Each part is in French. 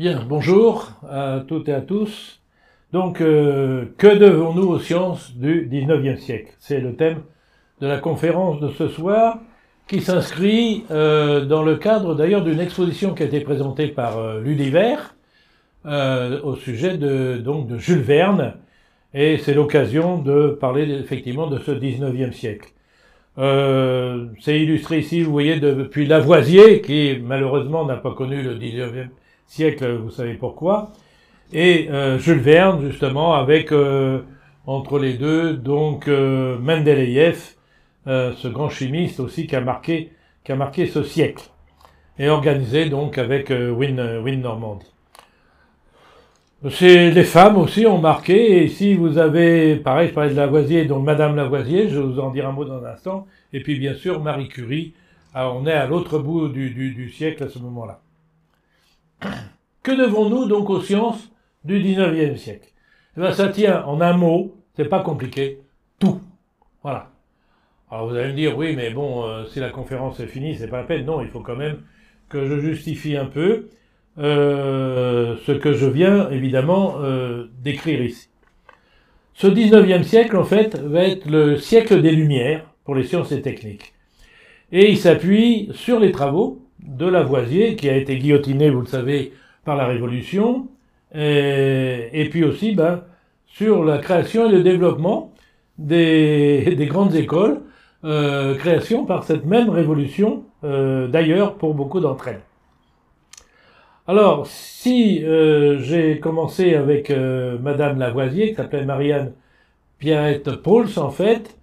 Bien, bonjour à toutes et à tous. Donc, euh, que devons-nous aux sciences du 19e siècle? C'est le thème de la conférence de ce soir qui s'inscrit euh, dans le cadre d'ailleurs d'une exposition qui a été présentée par euh, l'Univers euh, au sujet de, donc, de Jules Verne. Et c'est l'occasion de parler effectivement de ce 19e siècle. C'est illustré ici, vous voyez, depuis Lavoisier, qui malheureusement n'a pas connu le 19e siècle, vous savez pourquoi, et euh, Jules Verne, justement, avec euh, entre les deux, donc euh, Mendeleïev, euh, ce grand chimiste aussi qui a marqué, qui a marqué ce siècle, et organisé donc avec Win, Win Normandie. Les femmes aussi ont marqué, et si vous avez, pareil, je parlais de Lavoisier, donc Madame Lavoisier, je vais vous en dire un mot dans un instant, et puis bien sûr Marie Curie, on est à l'autre bout du, du, siècle à ce moment-là. Que devons-nous donc aux sciences du 19e siècle? Eh Ça tient en un mot, c'est pas compliqué, tout. Voilà. Alors vous allez me dire, oui, mais bon, euh, si la conférence est finie, c'est pas la peine. Non, il faut quand même que je justifie un peu. Euh, ce que je viens évidemment euh, d'écrire ici. Ce 19e siècle, en fait, va être le siècle des Lumières pour les sciences et techniques. Et il s'appuie sur les travaux de Lavoisier, qui a été guillotiné, vous le savez, par la Révolution, et, puis aussi ben, sur la création et le développement des, des grandes écoles, euh, création par cette même Révolution, euh, d'ailleurs pour beaucoup d'entre elles. Alors, si euh, j'ai commencé avec Madame Lavoisier, qui s'appelait Marianne Pierrette Pauls, en fait,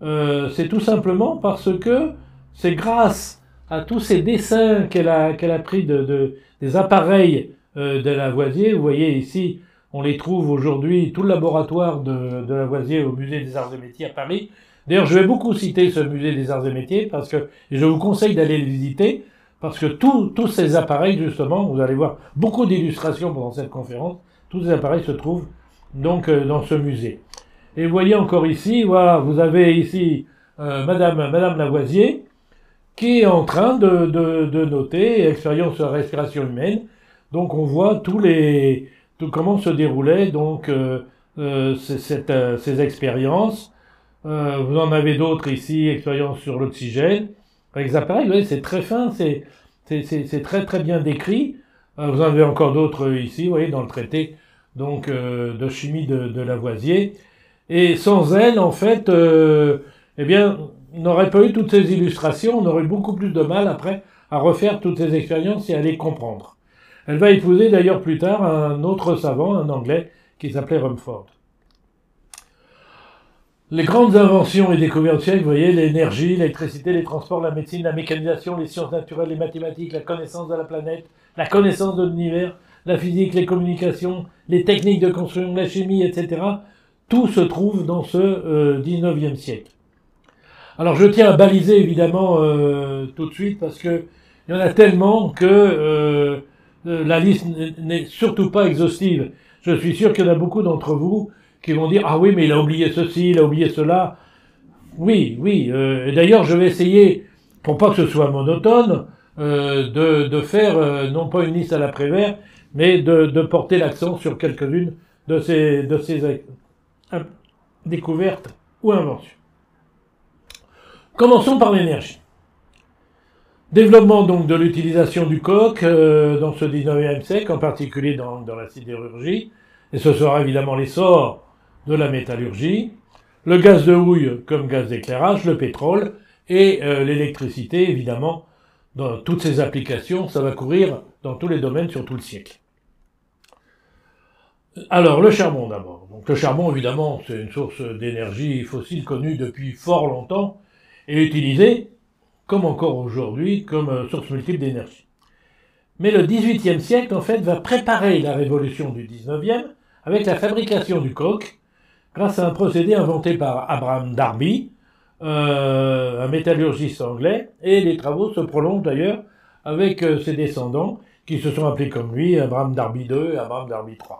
c'est tout simplement parce que c'est grâce à tous ces dessins qu'elle a, qu'elle a pris de, de des appareils de Lavoisier. Vous voyez ici, on les trouve aujourd'hui, tout le laboratoire de, de Lavoisier au musée des Arts et Métiers à Paris. D'ailleurs, je vais beaucoup citer ce musée des Arts et Métiers parce que je vous conseille d'aller le visiter parce que tous ces appareils, justement, vous allez voir beaucoup d'illustrations pendant cette conférence, tous ces appareils se trouvent donc euh, dans ce musée. Et vous voyez encore ici, voilà, vous avez ici euh, Madame, Madame Lavoisier, qui est en train de, de, de noter expérience sur la respiration humaine. Donc on voit tous les, tout comment se déroulaient donc euh, euh cette, euh, ces expériences. Euh, vous en avez d'autres ici, expérience sur l'oxygène. Avec les c'est très fin, c'est c'est très très bien décrit. Euh, vous en avez encore d'autres ici, vous voyez, dans le traité donc euh, de chimie de, de, Lavoisier. Et sans elle, en fait, eh bien, n'aurait pas eu toutes ces illustrations, on aurait beaucoup plus de mal après à refaire toutes ces expériences et à les comprendre. Elle va épouser d'ailleurs plus tard un autre savant, un anglais, qui s'appelait Rumford. Les grandes inventions et découvertes du siècle, vous voyez, l'énergie, l'électricité, les transports, la médecine, la mécanisation, les sciences naturelles, les mathématiques, la connaissance de la planète, la connaissance de l'univers, la physique, les communications, les techniques de construction, la chimie, etc. Tout se trouve dans ce euh, 19e siècle. Alors je tiens à baliser évidemment euh, tout de suite parce que il y en a tellement que euh, la liste n'est surtout pas exhaustive. Je suis sûr qu'il y en a beaucoup d'entre vous qui vont dire ah oui mais il a oublié ceci, il a oublié cela. Oui, oui. Euh, et d'ailleurs je vais essayer pour pas que ce soit monotone euh, de, de, faire euh, non pas une liste à l'après-vert, mais de, de porter l'accent sur quelques-unes de ces de ces découvertes ou inventions. Commençons par l'énergie. Développement donc de l'utilisation du coq euh, dans ce 19e siècle, en particulier dans, la sidérurgie, et ce sera évidemment l'essor de la métallurgie, le gaz de houille comme gaz d'éclairage, le pétrole et euh, l'électricité, évidemment, dans toutes ces applications, ça va courir dans tous les domaines sur tout le siècle. Alors, le charbon d'abord. Le charbon, évidemment, c'est une source d'énergie fossile connue depuis fort longtemps et utilisée, comme encore aujourd'hui, comme euh, source multiple d'énergie. Mais le XVIIIe siècle, en fait, va préparer la révolution du XIXe avec la fabrication du coq, grâce à un procédé inventé par Abraham Darby, euh, un métallurgiste anglais, et les travaux se prolongent d'ailleurs avec euh, ses descendants, qui se sont appelés comme lui, Abraham Darby II et Abraham Darby III.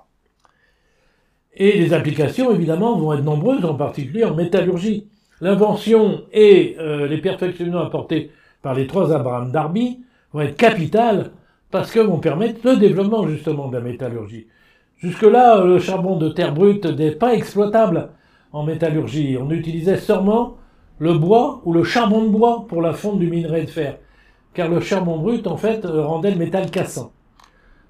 Et les applications, évidemment, vont être nombreuses, en particulier en métallurgie. L'invention et euh, les perfectionnements apportés par les trois Abraham Darby vont être capitales parce que vont permettre le développement justement de la métallurgie. Jusque-là, le charbon de terre brute n'est pas exploitable en métallurgie. On utilisait seulement le bois ou le charbon de bois pour la fonte du minerai de fer, car le charbon brut, en fait, rendait le métal cassant.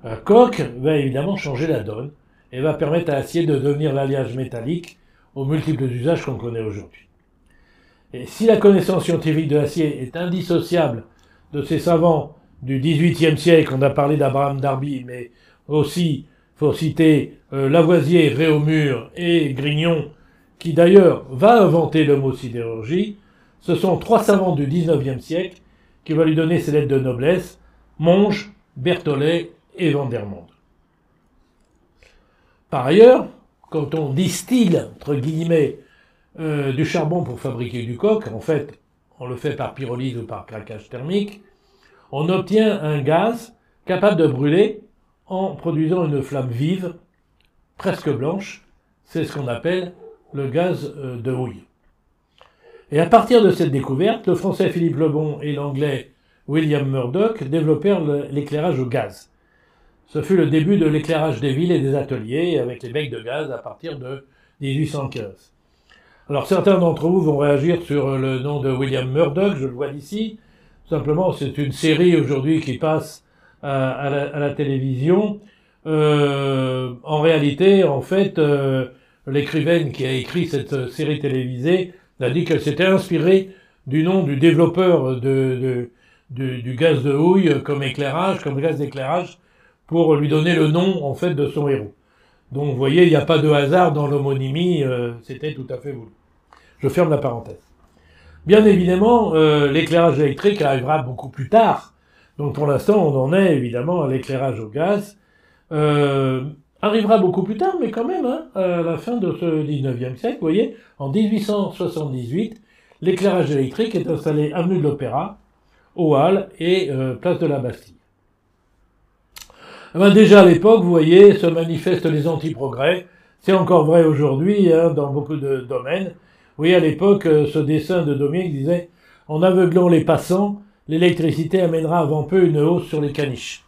Un coque va évidemment changer la donne et va permettre à l'acier de devenir l'alliage métallique aux multiples usages qu'on connaît aujourd'hui. Et si la connaissance scientifique de l'acier est indissociable de ces savants du XVIIIe siècle, on a parlé d'Abraham Darby, mais aussi, faut citer euh, Lavoisier, Réaumur et Grignon, qui d'ailleurs va inventer le mot sidérurgie, ce sont trois savants du XIXe siècle qui vont lui donner ses lettres de noblesse, Monge, Berthollet et Vandermonde. Par ailleurs, quand on distille, entre guillemets, euh, du charbon pour fabriquer du coq, en fait, on le fait par pyrolyse ou par craquage thermique, on obtient un gaz capable de brûler en produisant une flamme vive, presque blanche. C'est ce qu'on appelle le gaz euh, de houille. Et à partir de cette découverte, le français Philippe Lebon et l'anglais William Murdoch développèrent l'éclairage au gaz. Ce fut le début de l'éclairage des villes et des ateliers avec les becs de gaz à partir de 1815. Alors certains d'entre vous vont réagir sur le nom de William Murdoch, je le vois d'ici. Simplement, c'est une série aujourd'hui qui passe à, la, télévision. Euh, en réalité, en fait, euh, l'écrivaine qui a écrit cette série télévisée a dit qu'elle s'était inspirée du nom du développeur de, du gaz de houille comme éclairage, comme gaz d'éclairage, pour lui donner le nom en fait de son héros. Donc vous voyez, il n'y a pas de hasard dans l'homonymie, euh, c'était tout à fait voulu. Je ferme la parenthèse. Bien évidemment, euh, l'éclairage électrique arrivera beaucoup plus tard. Donc pour l'instant, on en est évidemment à l'éclairage au gaz. Euh, arrivera beaucoup plus tard, mais quand même, hein, à la fin de ce 19e siècle, vous voyez, en 1878, l'éclairage électrique est installé avenue de l'Opéra, aux Halles et place de la Bastille. Eh ben, déjà à l'époque, vous voyez, se manifestent les anti-progrès. C'est encore vrai aujourd'hui hein, dans beaucoup de domaines. Vous voyez, à l'époque, euh, ce dessin de Dominique disait « En aveuglant les passants, l'électricité amènera avant peu une hausse sur les caniches. »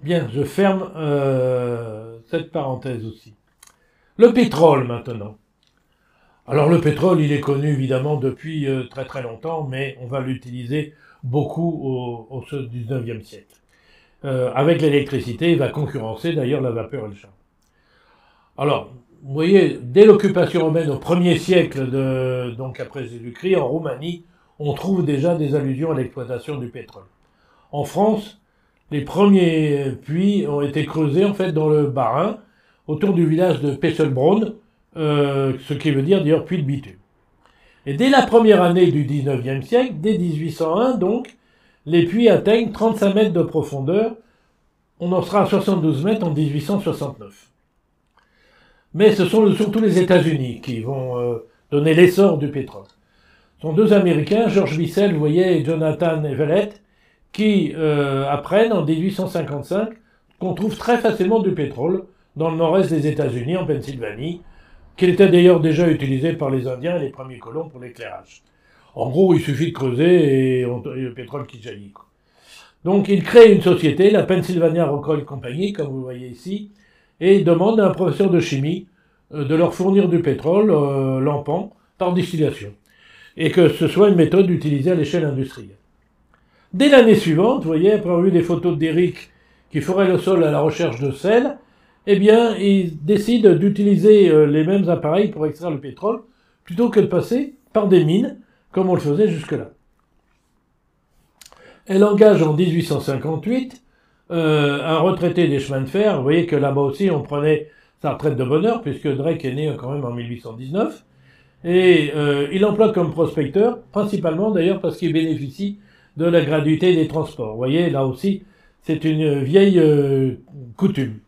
Bien, je ferme euh, cette parenthèse aussi. Le pétrole maintenant. Alors le pétrole, il est connu évidemment depuis euh, très très longtemps, mais on va l'utiliser beaucoup au, au 19e siècle. Euh, avec l'électricité, il va concurrencer d'ailleurs la vapeur et le charbon. Alors, vous voyez, dès l'occupation romaine au 1er siècle, de, donc après Jésus-Christ, en Roumanie, on trouve déjà des allusions à l'exploitation du pétrole. En France, les premiers puits ont été creusés en fait dans le Bas-Rhin, autour du village de Pesselbronn, euh, ce qui veut dire d'ailleurs puits de bitume. Et dès la première année du 19e siècle, dès 1801 donc, les puits atteignent 35 mètres de profondeur. On en sera à 72 mètres en 1869. Mais ce sont surtout les États-Unis qui vont euh, donner l'essor du pétrole. Ce sont deux Américains, George Bissell, vous voyez, et Jonathan Everett, qui euh, apprennent en 1855 qu'on trouve très facilement du pétrole dans le nord-est des États-Unis, en Pennsylvanie, qu'il était d'ailleurs déjà utilisé par les Indiens et les premiers colons pour l'éclairage. En gros, il suffit de creuser et, le pétrole qui jaillit. Donc, il crée une société, la Pennsylvania Rock Oil Company, comme vous voyez ici, et demande à un professeur de chimie euh, de leur fournir du pétrole euh, lampant par distillation, et que ce soit une méthode utilisée à l'échelle industrielle. Dès l'année suivante, vous voyez, après avoir vu des photos d'Eric qui ferait le sol à la recherche de sel, eh bien, il décide d'utiliser euh, les mêmes appareils pour extraire le pétrole, plutôt que de passer par des mines, comme on le faisait jusque-là. Elle engage en 1858 euh, un retraité des chemins de fer. Vous voyez que là-bas aussi, on prenait sa retraite de bonheur, puisque Drake est né quand même en 1819. Et euh, il emploie comme prospecteur, principalement d'ailleurs parce qu'il bénéficie de la gratuité des transports. Vous voyez, là aussi, c'est une vieille euh, coutume.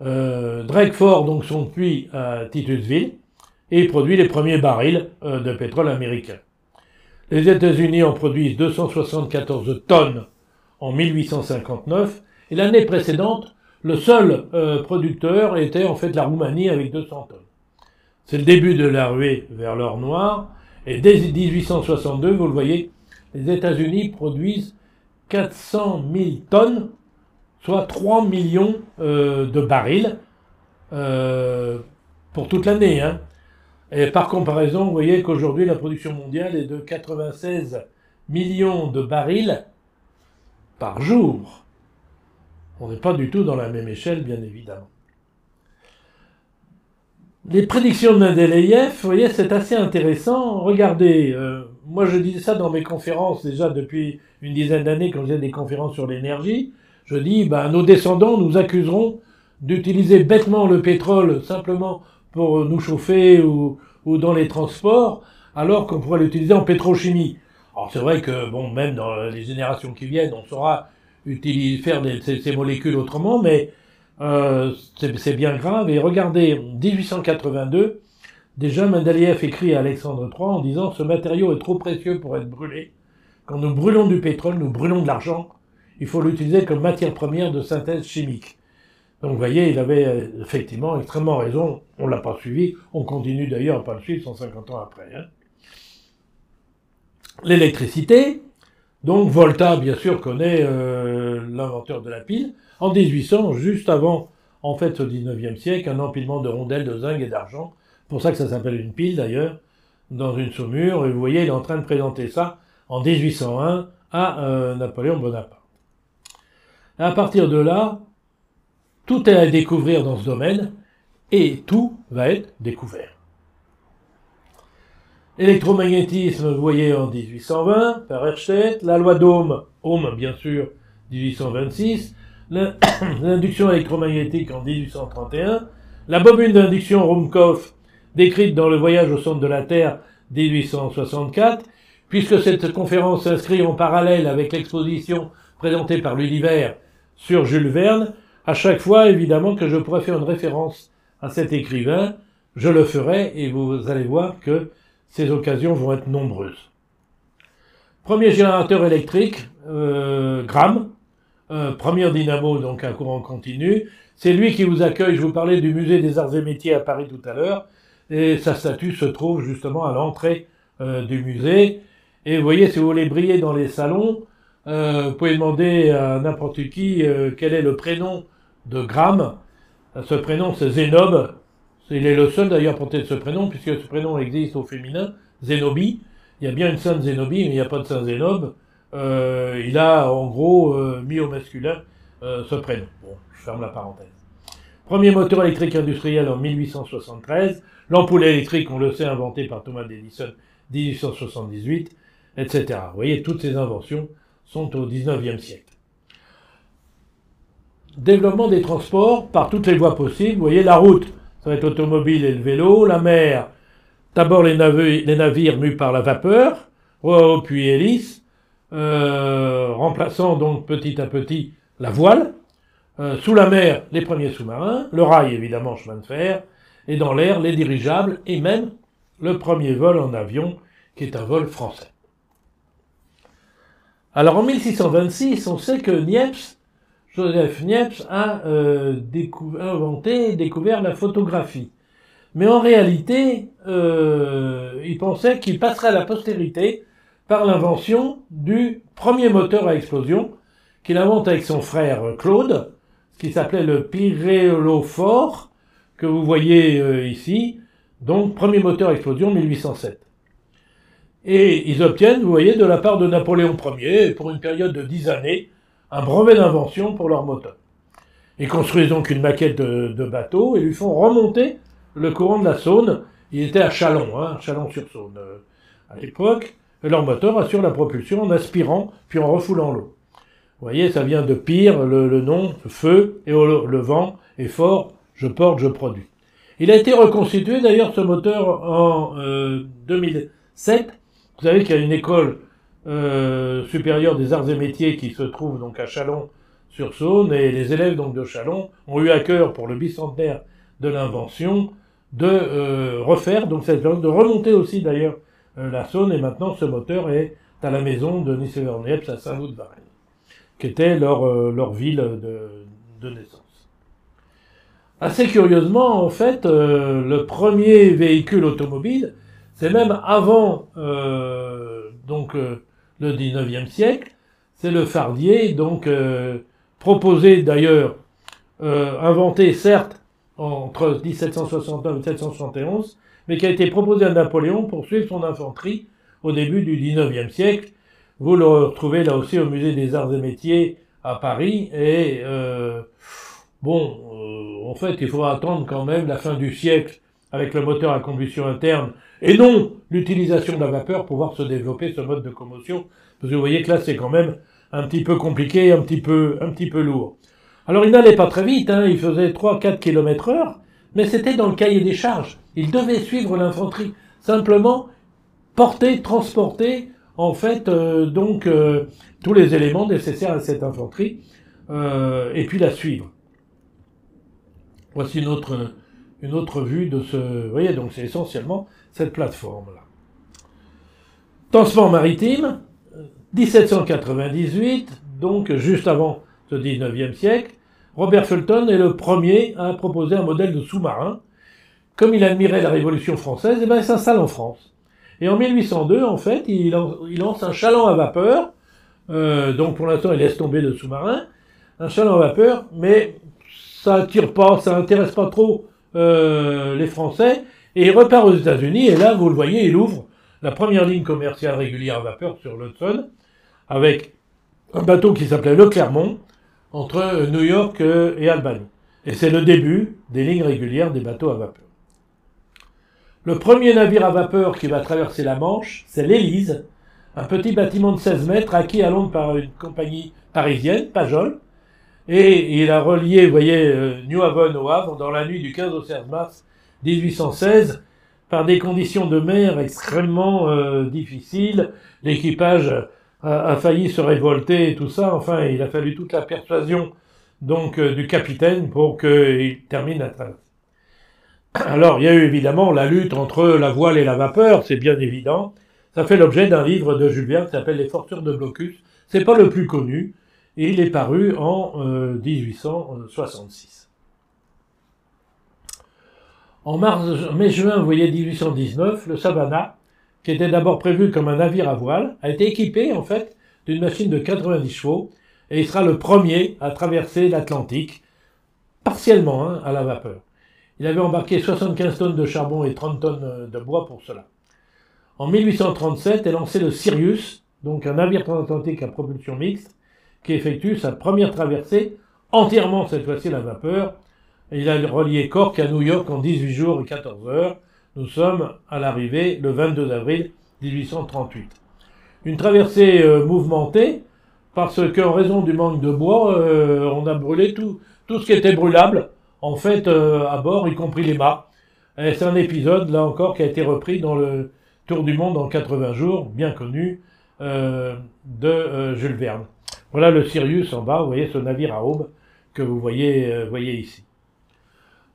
Drake fort donc son puits à Titusville et produit les premiers barils de pétrole américain. Les États-Unis en produisent 274 tonnes en 1859, et l'année précédente, le seul euh, producteur était en fait la Roumanie avec 200 tonnes. C'est le début de la ruée vers l'or noir, et dès 1862, vous le voyez, les États-Unis produisent 400 000 tonnes, soit 3 millions de barils pour toute l'année. Hein. Et par comparaison, vous voyez qu'aujourd'hui, la production mondiale est de 96 millions de barils par jour. On n'est pas du tout dans la même échelle, bien évidemment. Les prédictions de Mendeleïev, vous voyez, c'est assez intéressant. Regardez, euh, moi je dis ça dans mes conférences déjà depuis une dizaine d'années quand j'ai des conférences sur l'énergie. Je dis, ben, nos descendants nous accuseront d'utiliser bêtement le pétrole simplement pour nous chauffer ou, dans les transports, alors qu'on pourrait l'utiliser en pétrochimie. Alors c'est vrai que, bon, même dans les générations qui viennent, on saura utiliser, faire ces, molécules autrement, mais euh, c'est bien grave. Et regardez, en 1882, déjà Mendeleïev écrit à Alexandre III en disant « Ce matériau est trop précieux pour être brûlé. Quand nous brûlons du pétrole, nous brûlons de l'argent. Il faut l'utiliser comme matière première de synthèse chimique. » Donc vous voyez, il avait euh, effectivement extrêmement raison. On l'a pas suivi. On continue d'ailleurs à pas le suivre 150 ans après. Hein. L'électricité, donc Volta, bien sûr, connaît euh, l'inventeur de la pile. En 1800, juste avant, en fait, ce 19e siècle, un empilement de rondelles de zinc et d'argent. Pour ça que ça s'appelle une pile, d'ailleurs, dans une saumure. Et vous voyez, il est en train de présenter ça en 1801 à euh, Napoléon Bonaparte. à partir de là, tout est à découvrir dans ce domaine et tout va être découvert. Électromagnétisme, vous voyez, en 1820, par Herstedt. La loi d'Ohm, Ohm, bien sûr, 1826. L'induction électromagnétique en 1831. La bobine d'induction Rumkopf, décrite dans le voyage au centre de la Terre, 1864. Puisque cette conférence s'inscrit en parallèle avec l'exposition présentée par l'univers sur Jules Verne, à chaque fois, évidemment, que je pourrais faire une référence à cet écrivain, je le ferai et vous allez voir que ces occasions vont être nombreuses. Premier générateur électrique, euh, Gram, euh, premier dynamo donc à courant continu. C'est lui qui vous accueille, je vous parlais du musée des arts et métiers à Paris tout à l'heure, et sa statue se trouve justement à l'entrée euh, du musée. Et vous voyez, si vous voulez briller dans les salons, vous pouvez demander à n'importe qui quel est le prénom de Gram. Ce prénom, c'est Zénob. Il est le seul d'ailleurs porté de ce prénom, puisque ce prénom existe au féminin, Zénobie. Il y a bien une sainte Zénobie, mais il n'y a pas de saint Zénob. Euh, il a en gros euh, mis au masculin euh, ce prénom. Bon, je ferme la parenthèse. Premier moteur électrique industriel en 1873. L'ampoule électrique, on le sait, inventée par Thomas Edison 1878, etc. Vous voyez, toutes ces inventions sont au 19e siècle développement des transports par toutes les voies possibles. Vous voyez, la route, ça va être l'automobile et le vélo. La mer, d'abord les, navires, mus par la vapeur, puis hélice, euh, remplaçant donc petit à petit la voile. Euh, sous la mer, les premiers sous-marins, le rail évidemment, chemin de fer, et dans l'air, les dirigeables, et même le premier vol en avion, qui est un vol français. Alors en 1626, on sait que Niepce Joseph Niepce a euh, inventé et découvert la photographie. Mais en réalité, euh, il pensait qu'il passerait à la postérité par l'invention du premier moteur à explosion qu'il invente avec son frère Claude, qui s'appelait le pyréolophore, que vous voyez euh, ici, donc premier moteur à explosion 1807. Et ils obtiennent, vous voyez, de la part de Napoléon Ier, pour une période de dix années, un brevet d'invention pour leur moteur. Ils construisent donc une maquette de, bateau et lui font remonter le courant de la Saône. Il était à Chalon, hein, Chalon-sur-Saône euh, à l'époque. Leur moteur assure la propulsion en aspirant puis en refoulant l'eau. Vous voyez, ça vient de pire, le, nom, feu, et le, vent est fort, je porte, je produis. Il a été reconstitué d'ailleurs ce moteur en 2007. Euh, Vous savez qu'il y a une école euh, supérieur des arts et métiers qui se trouve donc à Chalon-sur-Saône et les élèves donc de Chalon ont eu à cœur pour le bicentenaire de l'invention de euh, refaire donc cette de remonter aussi d'ailleurs euh, la Saône et maintenant ce moteur est à la maison de nice et à Saint-Loup-de-Varennes qui était leur, leur ville de, de naissance. Assez curieusement, en fait, le premier véhicule automobile, c'est même avant donc le 19e siècle, c'est le fardier, donc euh, proposé d'ailleurs, euh, inventé certes entre 1769 et 1771, mais qui a été proposé à Napoléon pour suivre son infanterie au début du XIXe siècle. Vous le retrouvez là aussi au musée des arts et métiers à Paris. Et euh, bon, euh, en fait, il faudra attendre quand même la fin du siècle avec le moteur à combustion interne et non l'utilisation de la vapeur pour voir se développer ce mode de commotion. Parce que vous voyez que là, c'est quand même un petit peu compliqué, un petit peu, un petit peu lourd. Alors, il n'allait pas très vite, hein, il faisait 3-4 km heure, mais c'était dans le cahier des charges. Il devait suivre l'infanterie. Simplement, porter, transporter, en fait, euh, donc, euh, tous les éléments nécessaires à cette infanterie, euh, et puis la suivre. Voici une autre, une autre vue de ce... Vous voyez, donc c'est essentiellement cette plateforme-là. Transport maritime, 1798, donc juste avant ce 19e siècle, Robert Fulton est le premier à proposer un modèle de sous-marin. Comme il admirait la Révolution française, et eh ben, il s'installe en France. Et en 1802, en fait, il, lance un chaland à vapeur. Euh, donc pour l'instant, il laisse tomber le sous-marin. Un chaland à vapeur, mais ça attire pas, ça intéresse pas trop euh, les Français. Et il repart aux États-Unis. Et là, vous le voyez, il ouvre la première ligne commerciale régulière à vapeur sur l'Hudson, avec un bateau qui s'appelait le Clermont, entre New York et Albany. Et c'est le début des lignes régulières des bateaux à vapeur. Le premier navire à vapeur qui va traverser la Manche, c'est l'Élise, un petit bâtiment de 16 mètres acquis à Londres par une compagnie parisienne, Pajol. Et il a relié, voyez, euh, New Haven au Havre dans la nuit du 15 au 16 mars 1816 par des conditions de mer extrêmement euh, difficiles. L'équipage a, failli se révolter et tout ça. Enfin, il a fallu toute la persuasion donc euh, du capitaine pour qu'il termine la traversée. Alors, il y a eu évidemment la lutte entre la voile et la vapeur, c'est bien évident. Ça fait l'objet d'un livre de Jules Verne qui s'appelle Les Fortures de Blocus. C'est pas le plus connu, et il est paru en 1866. En mai-juin, vous voyez, 1819, le Savannah qui était d'abord prévu comme un navire à voile, a été équipé en fait d'une machine de 90 chevaux et il sera le premier à traverser l'Atlantique, partiellement hein, à la vapeur. Il avait embarqué 75 tonnes de charbon et 30 tonnes euh, de bois pour cela. En 1837 est lancé le Sirius, donc un navire transatlantique à propulsion mixte, qui effectue sa première traversée entièrement cette fois-ci à la vapeur. Il a relié Cork à New York en 18 jours et 14 heures, nous sommes à l'arrivée le 22 avril 1838. Une traversée euh, mouvementée, parce qu'en raison du manque de bois, euh, on a brûlé tout, tout ce qui était brûlable, en fait, euh, à bord, y compris les mâts. C'est un épisode, là encore, qui a été repris dans le Tour du Monde en 80 jours, bien connu, de Jules Verne. Voilà le Sirius en bas, vous voyez ce navire à aube que vous voyez, voyez ici.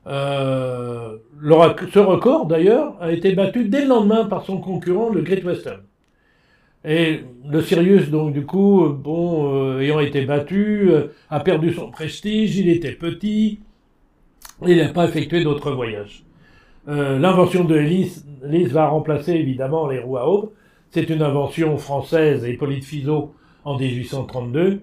Euh, ce record, d'ailleurs, a été battu dès le lendemain par son concurrent, le Great Western. Et le Sirius, donc, du coup, bon, euh, ayant été battu, euh, a perdu son prestige, il était petit, et il n'a pas effectué d'autres voyages. L'invention de l'hélice va remplacer évidemment les roues à aube. C'est une invention française Hippolyte Fizeau en 1832.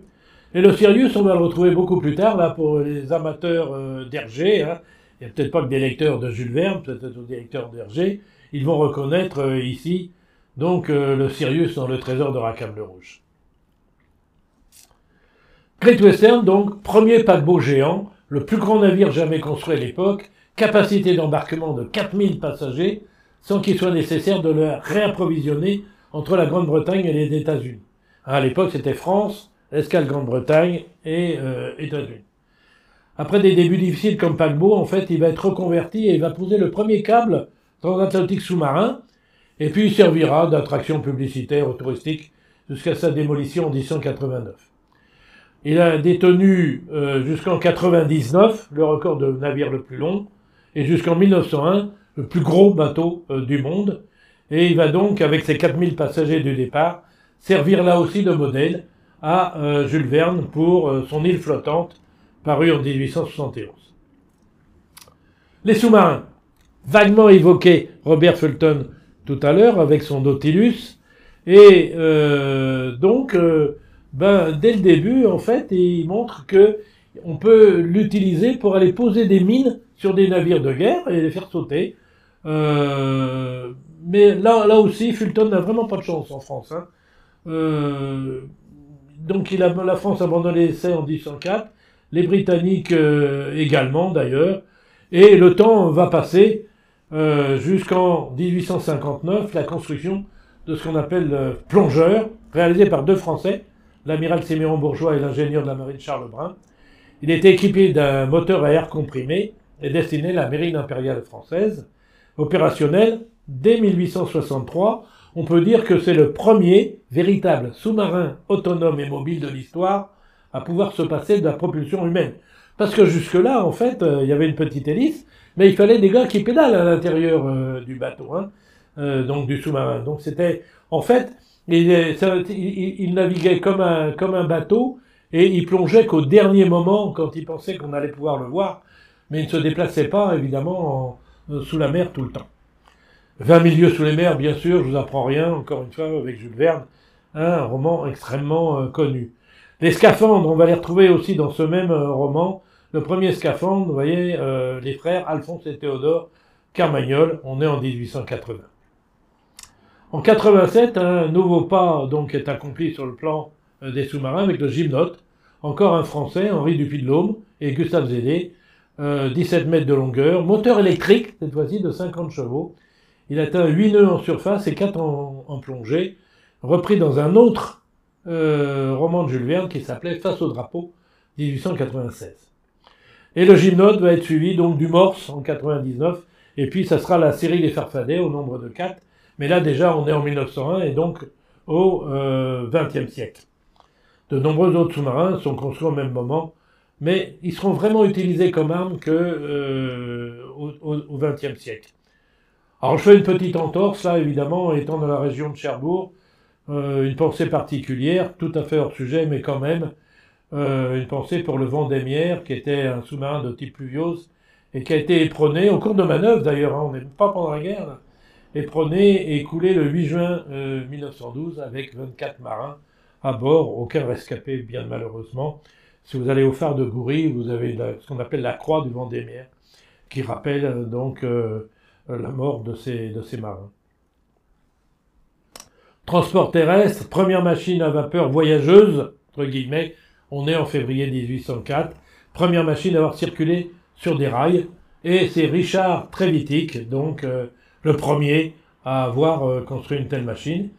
Et le Sirius, on va le retrouver beaucoup plus tard, là, pour les amateurs d'Hergé, hein, il n'y a peut-être pas que des lecteurs de Jules Verne, peut-être des lecteurs d'Hergé, ils vont reconnaître euh, ici donc euh, le Sirius dans le trésor de Rackham Rouge. Great Western, donc, premier paquebot géant, le plus grand navire jamais construit à l'époque, capacité d'embarquement de 4000 passagers, sans qu'il soit nécessaire de le réapprovisionner entre la Grande-Bretagne et les États-Unis. À l'époque, c'était France, escale Grande-Bretagne et euh, États-Unis. Après des débuts difficiles comme paquebot, en fait, il va être reconverti et il va poser le premier câble transatlantique sous-marin, et puis il servira d'attraction publicitaire ou touristique jusqu'à sa démolition en 1889. Il a détenu euh, jusqu'en 99 le record de navire le plus long, et jusqu'en 1901 le plus gros bateau euh, du monde, et il va donc, avec ses 4000 passagers du départ, servir là aussi de modèle à euh, Jules Verne pour son île flottante paru en 1871. Les sous-marins, vaguement évoqué Robert Fulton tout à l'heure avec son Nautilus, et euh, donc euh, ben, dès le début, en fait, il montre que on peut l'utiliser pour aller poser des mines sur des navires de guerre et les faire sauter. Euh, mais là, aussi, Fulton n'a vraiment pas de chance en France. Hein. Donc il a, la France a abandonné l'essai en 1804, les Britanniques euh, également d'ailleurs, et le temps va passer jusqu'en 1859, la construction de ce qu'on appelle le plongeur, réalisé par deux Français, l'amiral Séméon Bourgeois et l'ingénieur de la marine Charles Brun. Il était équipé d'un moteur à air comprimé et destiné à la marine impériale française. Opérationnel dès 1863, on peut dire que c'est le premier véritable sous-marin autonome et mobile de l'histoire à pouvoir se passer de la propulsion humaine. Parce que jusque-là, en fait, euh, il y avait une petite hélice, mais il fallait des gars qui pédalent à l'intérieur euh, du bateau, hein, euh, donc du sous-marin. Donc c'était, en fait, il, naviguait comme un, bateau et il plongeait qu'au dernier moment quand il pensait qu'on allait pouvoir le voir, mais il ne se déplaçait pas évidemment sous la mer tout le temps. 20 milieux sous les mers, bien sûr, je vous apprends rien, encore une fois, avec Jules Verne, un roman extrêmement connu. Les scaphandres, on va les retrouver aussi dans ce même euh, roman. Le premier scaphandre, vous voyez, les frères Alphonse et Théodore Carmagnol, on est en 1880. En 87, un nouveau pas donc est accompli sur le plan euh, des sous-marins avec le gymnote, encore un Français, Henri Dupuy de l'Aume et Gustave Zédé, 17 mètres de longueur, moteur électrique, cette fois-ci de 50 chevaux. Il atteint 8 nœuds en surface et 4 en, plongée, repris dans un autre euh, roman de Jules Verne qui s'appelait Face au drapeau, 1896. Et le gymnote va être suivi donc du Morse en 99, et puis ça sera la série des Farfadets au nombre de 4, mais là déjà on est en 1901 et donc au XXe euh, siècle. De nombreux autres sous-marins sont construits au même moment, mais ils seront vraiment utilisés comme armes que euh, au XXe siècle. Alors je fais une petite entorse là, évidemment, étant dans la région de Cherbourg, euh, une pensée particulière, tout à fait hors sujet, mais quand même, euh, une pensée pour le Vendémiaire, qui était un sous-marin de type pluviose, et qui a été éperonné, au cours de manœuvre d'ailleurs, hein, on n'est pas pendant la guerre, là, éperonné et coulé le 8 juin 1912 avec 24 marins à bord, aucun rescapé, bien malheureusement. Si vous allez au phare de Goury, vous avez ce qu'on appelle la croix du Vendémiaire, qui rappelle euh, donc euh, la mort de ces, de ces marins. Transport terrestre, première machine à vapeur voyageuse, entre guillemets, on est en février 1804, première machine à avoir circulé sur des rails, et c'est Richard Trevithick, donc euh, le premier à avoir construit une telle machine.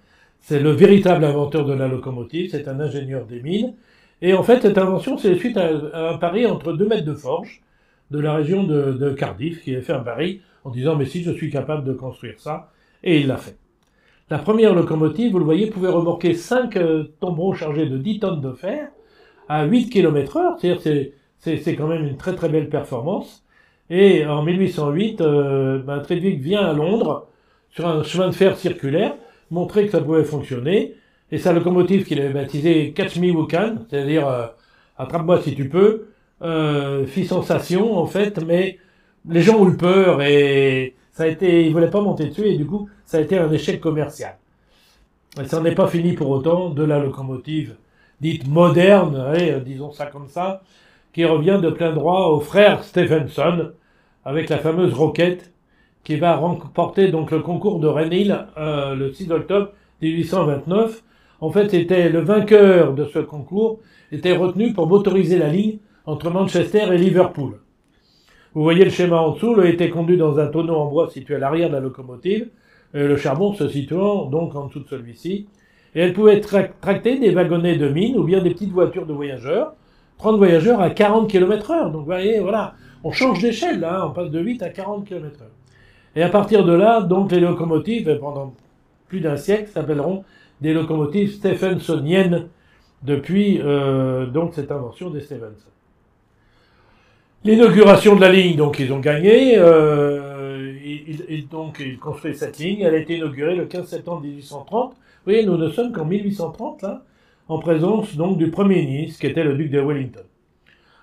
C'est le véritable inventeur de la locomotive, c'est un ingénieur des mines. Et en fait, cette invention, c'est suite à, un pari entre deux maîtres de forge de la région de, Cardiff, qui a fait un pari en disant, mais si je suis capable de construire ça, et il l'a fait. La première locomotive, vous le voyez, pouvait remorquer 5 euh, tombereaux chargés de 10 tonnes de fer à 8 km heure, c'est-à-dire c'est quand même une très très belle performance. Et en 1808, euh, ben, vient à Londres sur un chemin de fer circulaire montrer que ça pouvait fonctionner. Et sa locomotive qu'il avait baptisée Catch Me Who Can, c'est-à-dire euh, attrape-moi si tu peux, euh, fit sensation en fait, mais les gens ont eu peur et ça a été, ils voulaient pas monter dessus et du coup ça a été un échec commercial. Et ça n'est pas fini pour autant de la locomotive dite moderne, allez, disons ça comme ça, qui revient de plein droit au frère Stephenson avec la fameuse roquette qui va remporter donc le concours de Rennes euh, le 6 octobre 1829. En fait, c'était le vainqueur de ce concours était retenu pour motoriser la ligne entre Manchester et Liverpool. Vous voyez le schéma en dessous, le était conduit dans un tonneau en bois situé à l'arrière de la locomotive, et le charbon se situant donc en dessous de celui-ci. Et elle pouvait tracter des wagonnets de mine ou bien des petites voitures de voyageurs, 30 voyageurs à 40 km heure. Donc vous voyez, voilà, on change d'échelle là, on passe de 8 à 40 km heure. Et à partir de là, donc les locomotives, pendant plus d'un siècle, s'appelleront des locomotives Stephensoniennes depuis euh, donc cette invention des Stephenson. L'inauguration de la ligne, donc ils ont gagné. Euh, ils, donc ils construisent cette ligne. Elle a été inaugurée le 15 septembre 1830. Vous voyez, nous ne sommes qu'en 1830 là, en présence donc du premier ministre qui était le duc de Wellington.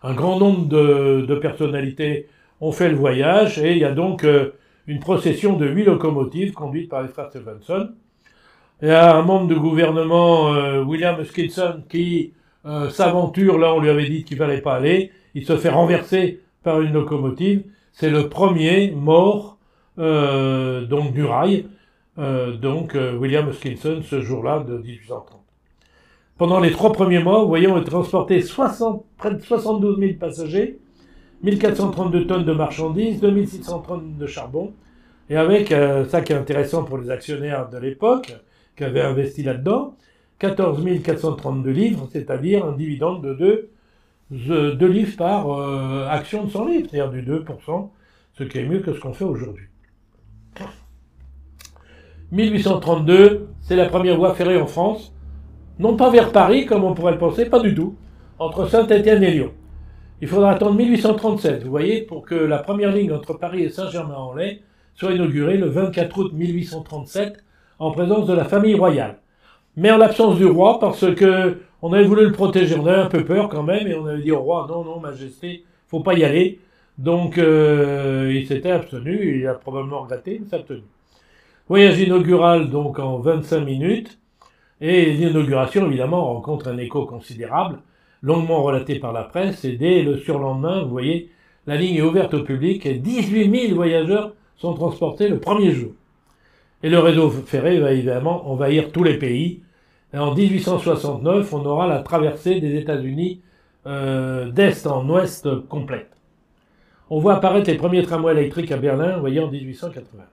Un grand nombre de, personnalités ont fait le voyage et il y a donc euh, une procession de huit locomotives conduites par les frères Stevenson. Il y a un membre du gouvernement, euh, William Skidson, qui euh, s'aventure, là on lui avait dit qu'il fallait pas aller, il se fait renverser par une locomotive. C'est le premier mort euh, donc du rail, donc William Skidson, ce jour-là de 1830. Pendant les trois premiers mois, vous voyez, on a transporté 60, près de 72 000 passagers, 1432 tonnes de marchandises, 2630 tonnes de charbon, et avec, ça qui est intéressant pour les actionnaires de l'époque, qui avait investi là-dedans, 14 432 livres, c'est-à-dire un dividende de 2, 2 livres par euh, action de 100 livres, c'est-à-dire du 2%, ce qui est mieux que ce qu'on fait aujourd'hui. 1832, c'est la première voie ferrée en France, non pas vers Paris, comme on pourrait le penser, pas du tout, entre Saint-Étienne et Lyon. Il faudra attendre 1837, vous voyez, pour que la première ligne entre Paris et Saint-Germain-en-Laye soit inaugurée le 24 août 1837 en présence de la famille royale. Mais en l'absence du roi, parce que on avait voulu le protéger, on avait un peu peur quand même, et on avait dit au roi, non, non, majesté, faut pas y aller. Donc euh, il s'était abstenu, il a probablement regretté, il s'est abstenu. Voyage inaugural donc en 25 minutes, et l'inauguration évidemment rencontre un écho considérable, longuement relaté par la presse, et dès le surlendemain, vous voyez, la ligne est ouverte au public et 18 000 voyageurs sont transportés le premier jour. Et le réseau ferré va évidemment envahir tous les pays. Et en 1869, on aura la traversée des États-Unis euh, d'est en ouest complète. On voit apparaître les premiers tramways électriques à Berlin, vous voyez, en 1880.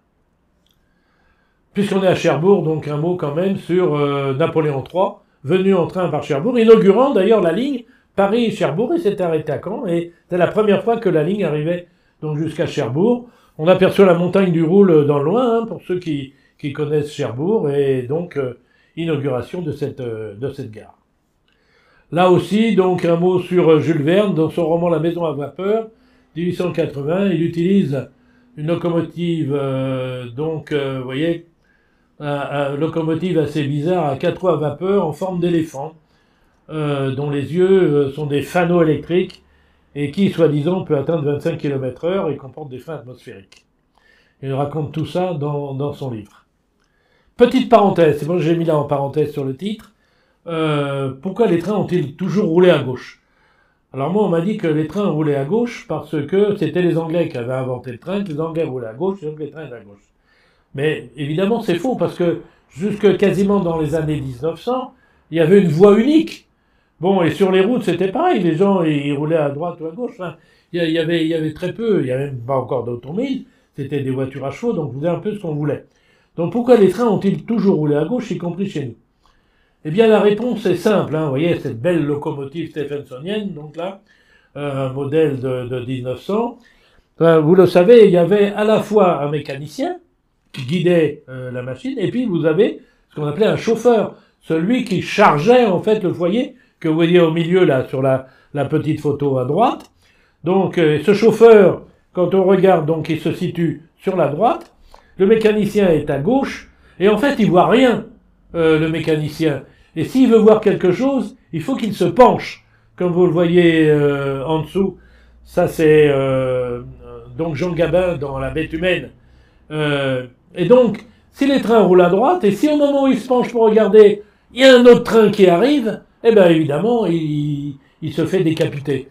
Puisqu'on est à Cherbourg, donc un mot quand même sur euh, Napoléon III, venu en train par Cherbourg, inaugurant d'ailleurs la ligne Paris-Cherbourg, il s'est arrêté à Caen, et c'est la première fois que la ligne arrivait donc jusqu'à Cherbourg. On aperçoit la montagne du Roule dans le loin, hein, pour ceux qui, qui, connaissent Cherbourg, et donc euh, inauguration de cette, euh, de cette gare. Là aussi, donc un mot sur euh, Jules Verne, dans son roman La maison à vapeur, 1880, il utilise une locomotive, donc, vous voyez, une locomotive assez bizarre à quatre roues à vapeur en forme d'éléphant, dont les yeux sont des fanaux électriques et qui, soi-disant, peut atteindre 25 km heure et comporte des freins atmosphériques. Il raconte tout ça dans, son livre. Petite parenthèse, c'est bon, j'ai mis là en parenthèse sur le titre. Euh, pourquoi les trains ont-ils toujours roulé à gauche? Alors moi, on m'a dit que les trains roulaient à gauche parce que c'était les Anglais qui avaient inventé le train, que les Anglais roulaient à gauche, donc les trains à gauche. Mais évidemment, c'est faux parce que jusque quasiment dans les années 1900, il y avait une voie unique Bon, et sur les routes, c'était pareil. Les gens, ils roulaient à droite ou à gauche. il, y avait, il y avait très peu. Il n'y avait même pas encore d'automobiles. C'était des voitures à chevaux, donc on faisait un peu ce qu'on voulait. Donc pourquoi les trains ont-ils toujours roulé à gauche, y compris chez nous? Eh bien, la réponse est simple. Hein. Vous voyez, cette belle locomotive Stephensonienne, donc là, euh, un modèle de, 1900. vous le savez, il y avait à la fois un mécanicien qui guidait euh, la machine, et puis vous avez ce qu'on appelait un chauffeur, celui qui chargeait en fait le foyer que vous voyez au milieu là sur la, la petite photo à droite. Donc euh, ce chauffeur, quand on regarde, donc il se situe sur la droite, le mécanicien est à gauche, et en fait il voit rien, euh, le mécanicien. Et s'il veut voir quelque chose, il faut qu'il se penche, comme vous le voyez euh, en dessous. Ça c'est donc Jean Gabin dans La Bête humaine. et donc, si les trains roulent à droite, et si au moment où il se penche pour regarder, il y a un autre train qui arrive, eh bien évidemment, il, se fait décapiter.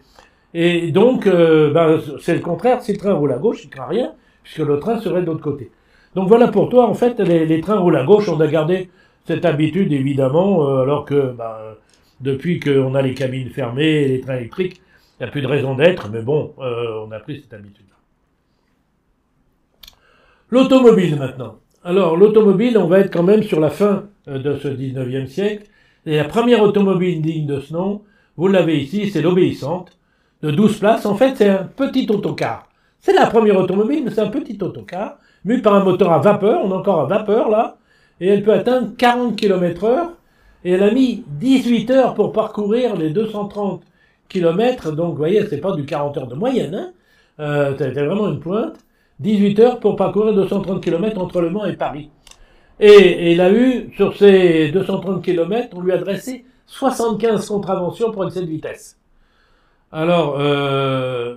Et donc, euh, ben, c'est le contraire, si le train roule à gauche, il ne craint rien, puisque le train serait de l'autre côté. Donc voilà pour toi, en fait, les, trains roulent à gauche, on a gardé cette habitude, évidemment, euh, alors que ben, depuis qu'on a les cabines fermées, les trains électriques, il n'y a plus de raison d'être, mais bon, euh, on a pris cette habitude-là. L'automobile maintenant. Alors l'automobile, on va être quand même sur la fin de ce 19e siècle, et la première automobile digne de ce nom, vous l'avez ici, c'est l'obéissante, de 12 places. En fait, c'est un petit autocar. C'est la première automobile, mais c'est un petit autocar, mu par un moteur à vapeur, on est encore à vapeur là, et elle peut atteindre 40 km heure, et elle a mis 18 heures pour parcourir les 230 km, donc vous voyez, c'est pas du 40 heures de moyenne, hein, euh, c'était vraiment une pointe, 18 heures pour parcourir 230 km entre Le Mans et Paris. Et, il a eu, sur ces 230 km, on lui a dressé 75 contraventions pour excès de vitesse. Alors, euh,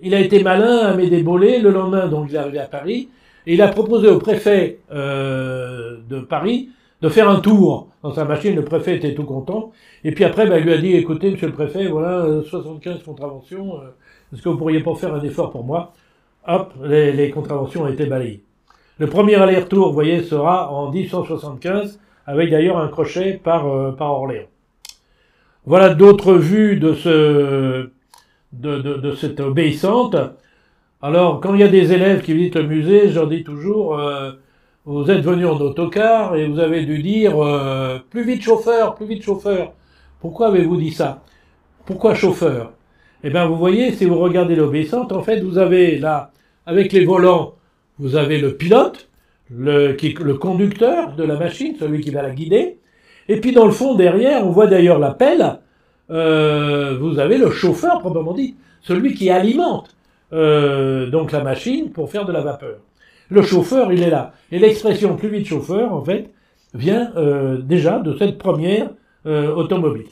il a été malin à bolets. Le lendemain, donc, il est arrivé à Paris. Il a proposé au préfet euh, de Paris de faire un tour dans sa machine. Le préfet était tout content. Et puis après, ben, il lui a dit, écoutez, monsieur le préfet, voilà, 75 contraventions, est-ce que vous pourriez pas faire un effort pour moi? Hop, les, contraventions ont été balayées. Le premier aller-retour, vous voyez, sera en 1875, avec d'ailleurs un crochet par, Orléans. Voilà d'autres vues de, cette obéissante. Alors, quand il y a des élèves qui visitent le musée, je leur dis toujours, euh, vous êtes venus en autocar et vous avez dû dire euh, plus vite chauffeur, plus vite chauffeur. Pourquoi avez-vous dit ça? Pourquoi chauffeur? Eh bien, vous voyez, si vous regardez l'obéissante, en fait, vous avez là, avec les volants, vous avez le pilote, le conducteur de la machine, celui qui va la guider, et puis dans le fond, derrière, on voit d'ailleurs la pelle, euh, vous avez le chauffeur, proprement dit, celui qui alimente euh, donc la machine pour faire de la vapeur. Le chauffeur, il est là. Et l'expression plus vite chauffeur, en fait, vient euh, déjà de cette première euh, automobile.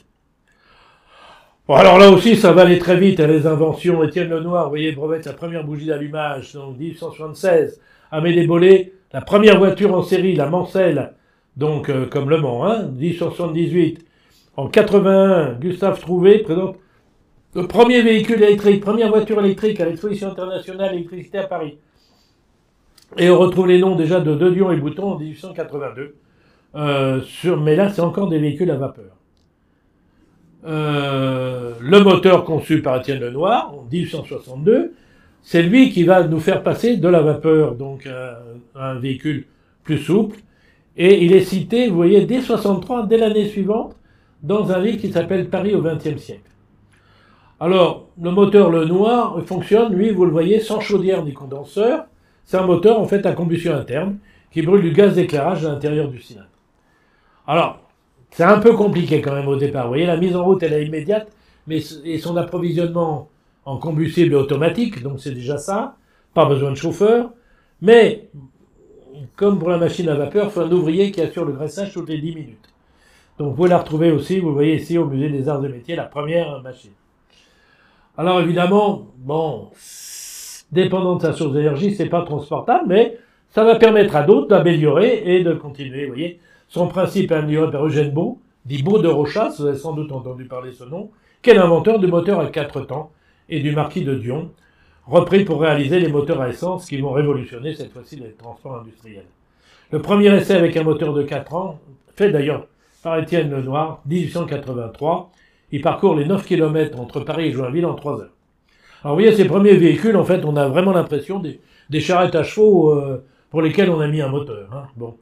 Bon, alors là aussi, ça va aller très vite, hein, les inventions. Étienne Lenoir, vous voyez, brevette la première bougie d'allumage, donc 1876. Amédée Bollé, la première voiture en série, la Mancelle, donc comme Le Mans, hein, 1878. En 81, Gustave Trouvé présente premier véhicule électrique, première voiture électrique à l'exposition internationale d'électricité à Paris. Et on retrouve les noms déjà de De Dion et Bouton en 1882. Euh, mais là, c'est encore des véhicules à vapeur. Euh, le moteur conçu par Étienne Lenoir en 1862, c'est lui qui va nous faire passer de la vapeur, donc à un véhicule plus souple, et il est cité, vous voyez, dès 63, dès l'année suivante, dans un livre qui s'appelle Paris au XXe siècle. Alors, le moteur Le Noir fonctionne, lui, vous le voyez, sans chaudière ni condenseur. C'est un moteur, en fait, à combustion interne, qui brûle du gaz d'éclairage à l'intérieur du cylindre. Alors, c'est un peu compliqué quand même au départ. Vous voyez, la mise en route, elle est immédiate, mais et son approvisionnement en combustible est automatique, donc c'est déjà ça. Pas besoin de chauffeur. Mais comme pour la machine à vapeur, il faut un ouvrier qui assure le graissage toutes les 10 minutes. Donc vous pouvez la retrouver aussi, vous voyez ici au musée des arts et métiers, la première machine. Alors évidemment, bon, dépendant de sa source d'énergie, c'est pas transportable, mais ça va permettre à d'autres d'améliorer et de continuer. Vous voyez, son principe est amélioré par Eugène Beau, dit Beau de Rochas, vous avez sans doute entendu parler ce nom, qui est l'inventeur du moteur à quatre temps et du marquis de Dion, repris pour réaliser les moteurs à essence qui vont révolutionner cette fois-ci les transports industriels. Le premier essai avec un moteur de 4 ans, fait d'ailleurs par Étienne Lenoir, 1883, il parcourt les 9 km entre Paris et Joinville en 3 heures. Alors vous voyez, ces premiers véhicules, en fait, on a vraiment l'impression des, charrettes à chevaux euh, pour lesquelles on a mis un moteur. Hein. Bon.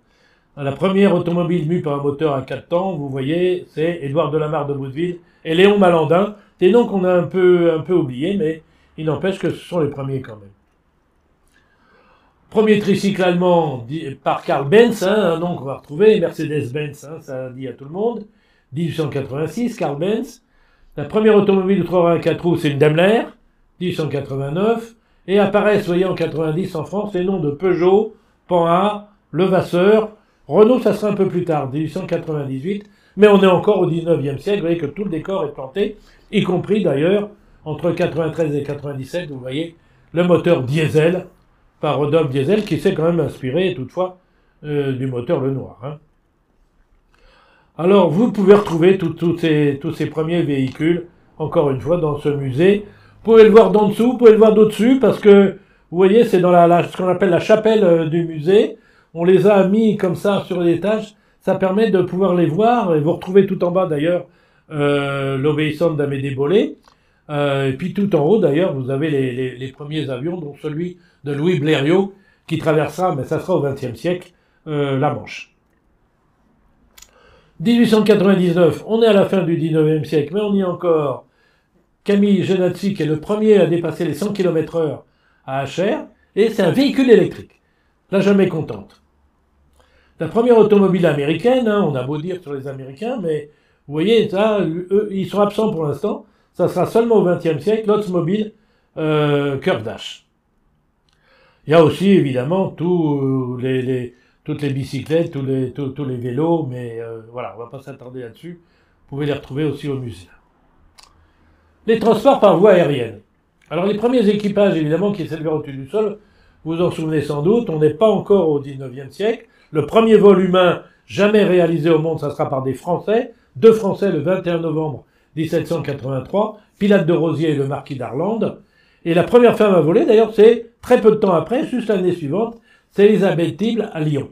La première automobile mue par un moteur à 4 temps, vous voyez, c'est Édouard Delamarre de Bouteville et Léon Malandin, des noms qu'on a un peu, un peu oubliés, mais il n'empêche que ce sont les premiers quand même. Premier tricycle allemand par Karl Benz, hein, un nom qu'on va retrouver, Mercedes-Benz, hein, ça dit à tout le monde. 1886, Karl Benz. La première automobile de 324 roues, c'est une Daimler, 1889. Et apparaissent, voyez, en 90 en France, les noms de Peugeot, Panhard, Levasseur. Renault, ça sera un peu plus tard, 1898. Mais on est encore au 19e siècle, vous voyez que tout le décor est planté, y compris d'ailleurs entre 93 et 97, vous voyez, le moteur diesel par Rodolphe Diesel qui s'est quand même inspiré toutefois euh, du moteur Le Noir. Hein. Alors vous pouvez retrouver ces, tous ces premiers véhicules, encore une fois, dans ce musée. Vous pouvez le voir d'en dessous, vous pouvez le voir d'au-dessus, parce que vous voyez, c'est dans la, ce qu'on appelle la chapelle euh, du musée. On les a mis comme ça sur l'étage. Ça permet de pouvoir les voir, et vous retrouvez tout en bas d'ailleurs euh, l'obéissante d'Amédée Bollé. Euh, et puis tout en haut, d'ailleurs, vous avez les, les, premiers avions, dont celui de Louis Blériot, qui traversera, mais ça sera au XXe siècle, euh, la Manche. 1899, on est à la fin du XIXe siècle, mais on y est encore. Camille Genazzi, qui est le premier à dépasser les 100 km heure à HR, et c'est un véhicule électrique. La jamais contente. La première automobile américaine, hein, on a beau dire sur les Américains, mais vous voyez, ça, ils sont absents pour l'instant ça sera seulement au XXe siècle, l'automobile euh, Curve Dash. Il y a aussi évidemment tous les, toutes les bicyclettes, tous les, vélos, mais euh, voilà, on va pas s'attarder là-dessus. Vous pouvez les retrouver aussi au musée. Les transports par voie aérienne. Alors les premiers équipages, évidemment, qui s'élevaient au-dessus du sol, vous en souvenez sans doute, on n'est pas encore au XIXe siècle. Le premier vol humain, jamais réalisé au monde, ça sera par des Français, deux Français le 21 novembre 1783, Pilate de Rosier et le marquis d'Arlande. Et la première femme à voler, d'ailleurs, c'est très peu de temps après, juste l'année suivante, c'est Elisabeth Tible à Lyon.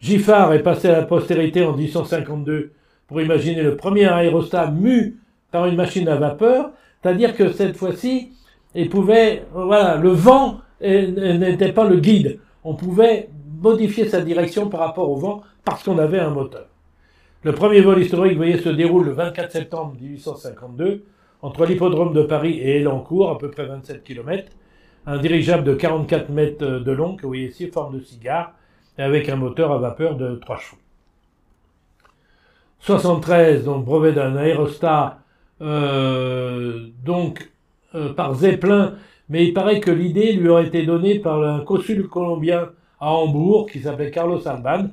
Giffard est passé à la postérité en 1852 pour imaginer le premier aérostat mu par une machine à vapeur, c'est-à-dire que cette fois-ci, il pouvait, voilà, le vent n'était pas le guide. On pouvait modifier sa direction par rapport au vent parce qu'on avait un moteur. Le premier vol historique, vous voyez, se déroule le 24 septembre 1852 entre l'hippodrome de Paris et Elancourt, à peu près 27 km. Un dirigeable de 44 mètres de long, que vous voyez ici, forme de cigare, avec un moteur à vapeur de 3 chevaux. 73, donc brevet d'un aérostat, euh, donc euh, par Zeppelin, mais il paraît que l'idée lui aurait été donnée par un consul colombien à Hambourg qui s'appelait Carlos Alban.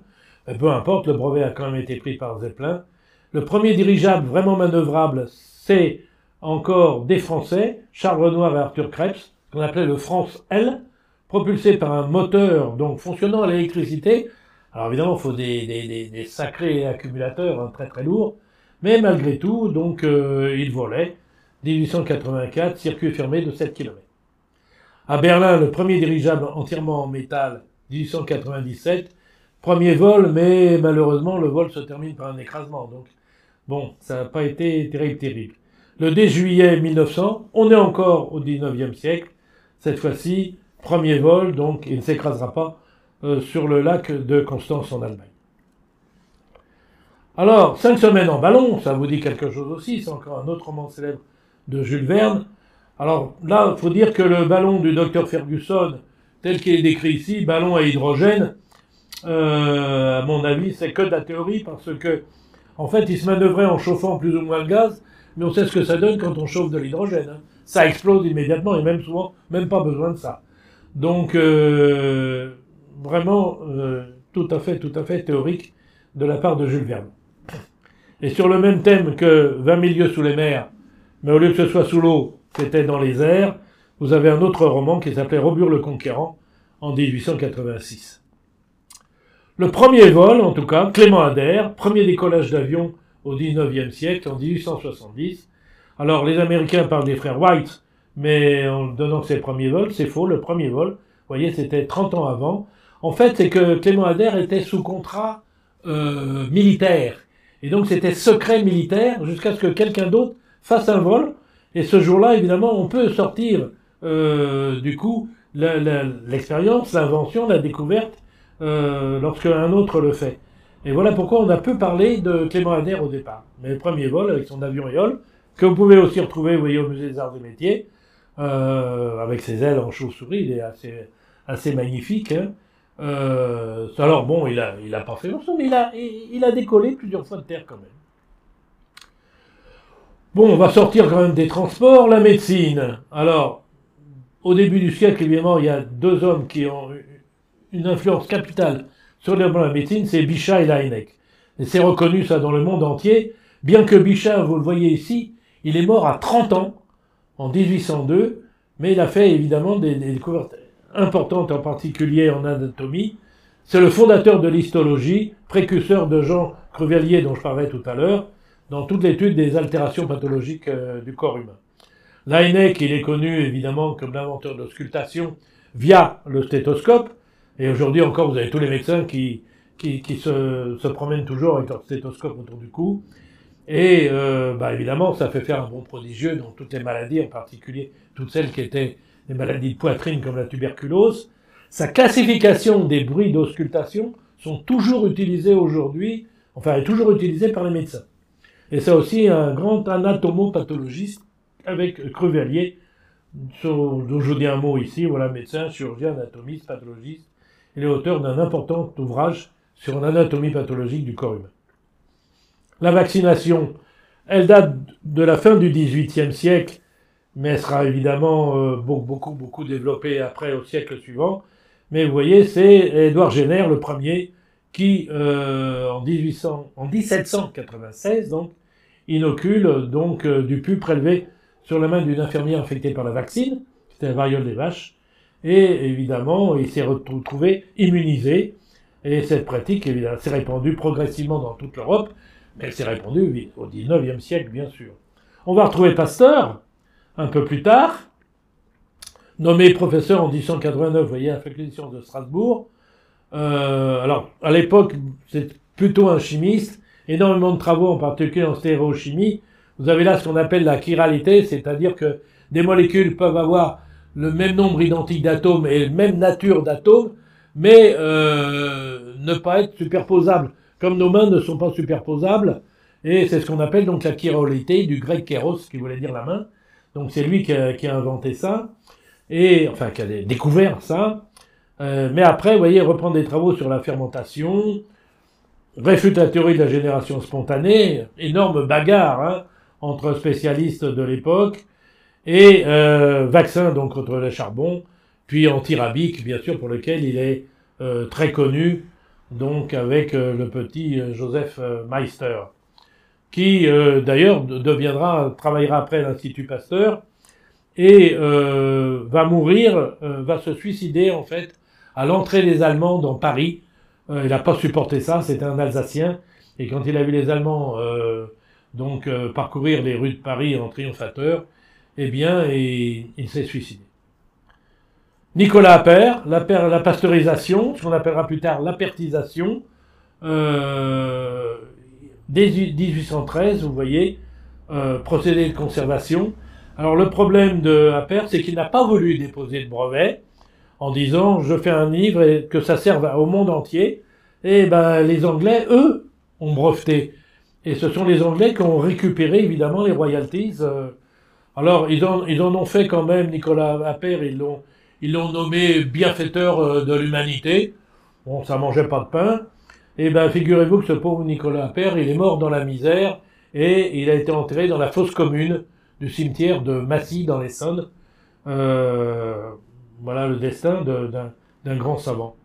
peu importe, le brevet a quand même été pris par Zeppelin. Le premier dirigeable vraiment manœuvrable, c'est encore des Français, Charles Renoir et Arthur Krebs, qu'on appelait le France L, propulsé par un moteur donc fonctionnant à l'électricité. Alors évidemment, il faut des, sacrés accumulateurs hein, très très lourds, mais malgré tout, donc euh, il volait. 1884, circuit fermé de 7 km. À Berlin, le premier dirigeable entièrement en métal, 1897. Premier vol, mais malheureusement, le vol se termine par un écrasement. Donc, bon, ça n'a pas été terrible, terrible. Le 10 juillet 1900, on est encore au 19e siècle. Cette fois-ci, premier vol, donc il ne s'écrasera pas euh, sur le lac de Constance en Allemagne. Alors, cinq semaines en ballon, ça vous dit quelque chose aussi, c'est encore un autre roman célèbre de Jules Verne. Alors là, il faut dire que le ballon du docteur Ferguson, tel qu'il est décrit ici, ballon à hydrogène, euh, à mon avis, c'est que de la théorie parce que, en fait, il se manœuvrait en chauffant plus ou moins le gaz, mais on sait ce que ça donne quand on chauffe de l'hydrogène. Hein. Ça explose immédiatement et même souvent, même pas besoin de ça. Donc, euh, vraiment, euh, tout à fait, tout à fait théorique de la part de Jules Verne. Et sur le même thème que 20 milieux sous les mers, mais au lieu que ce soit sous l'eau, c'était dans les airs. Vous avez un autre roman qui s'appelait Robur le Conquérant en 1886. Le premier vol, en tout cas, Clément Adair, premier décollage d'avion au 19e siècle, en 1870. Alors, les Américains parlent des frères White, mais en donnant ses premiers vols, c'est faux, le premier vol, vous voyez, c'était 30 ans avant. En fait, c'est que Clément Adair était sous contrat euh, militaire. Et donc, c'était secret militaire jusqu'à ce que quelqu'un d'autre fasse un vol et ce jour-là, évidemment, on peut sortir euh, du coup l'expérience, l'invention, la découverte euh, lorsque un autre le fait. Et voilà pourquoi on a peu parlé de Clément Adair au départ. Mais le premier vol avec son avion éole, que vous pouvez aussi retrouver, vous voyez, au musée des Arts et Métiers, euh, avec ses ailes en chauve-souris, il est assez, assez magnifique. Hein. Euh, alors bon, il a, il a pas fait longtemps, mais il a, il a décollé plusieurs fois de terre quand même. Bon, on va sortir quand même des transports, la médecine. Alors, au début du siècle, évidemment, il y a deux hommes qui ont une influence capitale sur la médecine, c'est Bichat et Laennec. Et c'est reconnu ça dans le monde entier, bien que Bichat, vous le voyez ici, il est mort à 30 ans, en 1802, mais il a fait évidemment des, découvertes importantes, en particulier en anatomie. C'est le fondateur de l'histologie, précurseur de Jean Crevelier dont je parlais tout à l'heure, dans toute l'étude des altérations pathologiques euh, du corps humain. Laennec, il est connu évidemment comme l'inventeur d'auscultation via le stéthoscope, et aujourd'hui encore vous avez tous les médecins qui, qui, qui se, se, promènent toujours avec leur stéthoscope autour du cou, et euh, bah, évidemment ça fait faire un bon prodigieux dans toutes les maladies, en particulier toutes celles qui étaient des maladies de poitrine comme la tuberculose. Sa classification des bruits d'auscultation sont toujours utilisés aujourd'hui, enfin est toujours utilisée par les médecins. Et c'est aussi un grand anatomopathologiste avec Crevelier, dont je dis un mot ici, voilà, médecin, chirurgien, anatomiste, pathologiste. Il est auteur d'un important ouvrage sur l'anatomie pathologique du corps humain. La vaccination, elle date de la fin du XVIIIe siècle, mais elle sera évidemment euh, beaucoup, beaucoup développée après au siècle suivant. Mais vous voyez, c'est Édouard Jenner, le premier, qui, euh, en, 1800, en 1796, donc, inocule donc euh, du pu prélevé sur la main d'une infirmière infectée par la vaccine, c'était la variole des vaches, et évidemment, il s'est retrouvé immunisé, Et cette pratique, évidemment, s'est répandue progressivement dans toute l'Europe, mais elle s'est répandue au XIXe siècle, bien sûr. On va retrouver Pasteur, un peu plus tard, nommé professeur en 1889, vous voyez, à la faculté de Strasbourg. Euh, alors, à l'époque, c'est plutôt un chimiste, énormément de travaux, en particulier en stéréochimie. Vous avez là ce qu'on appelle la chiralité, c'est-à-dire que des molécules peuvent avoir le même nombre identique d'atomes et la même nature d'atomes, mais euh, ne pas être superposables. Comme nos mains ne sont pas superposables, et c'est ce qu'on appelle donc la chiralité, du grec kéros, qui voulait dire la main. Donc c'est lui qui a, qui a, inventé ça, et enfin qui a découvert ça. Euh, mais après, vous voyez, reprendre des travaux sur la fermentation, réfute la théorie de la génération spontanée, énorme bagarre hein, entre spécialistes de l'époque, et euh, vaccin donc contre le charbon, puis antirabique, bien sûr, pour lequel il est euh, très connu, donc avec euh, le petit euh, Joseph euh, Meister, qui d'ailleurs deviendra, travaillera après l'Institut Pasteur, et va mourir, va se suicider en fait à l'entrée des Allemands dans Paris. il n'a pas supporté ça, c'était un Alsacien, et quand il a vu les Allemands donc parcourir les rues de Paris en triomphateur, eh bien, il s'est suicidé. Nicolas Appert, la, pasteurisation, ce qu'on appellera plus tard l'apertisation, euh, dès 1813, vous voyez, euh, procédé de conservation. Alors le problème de Appert, c'est qu'il n'a pas voulu déposer de brevet en disant je fais un livre et que ça serve au monde entier. Et ben les Anglais, eux, ont breveté. Et ce sont les Anglais qui ont récupéré évidemment les royalties. Euh. alors ils en ont fait quand même, Nicolas Appert, ils l'ont ils l'ont nommé bienfaiteur euh, de l'humanité. Bon, ça mangeait pas de pain. Et eh ben, figurez-vous que ce pauvre Nicolas Appert, il est mort dans la misère et il a été enterré dans la fosse commune du cimetière de Massy dans l'Essonne. Euh, voilà le destin d'un grand savant.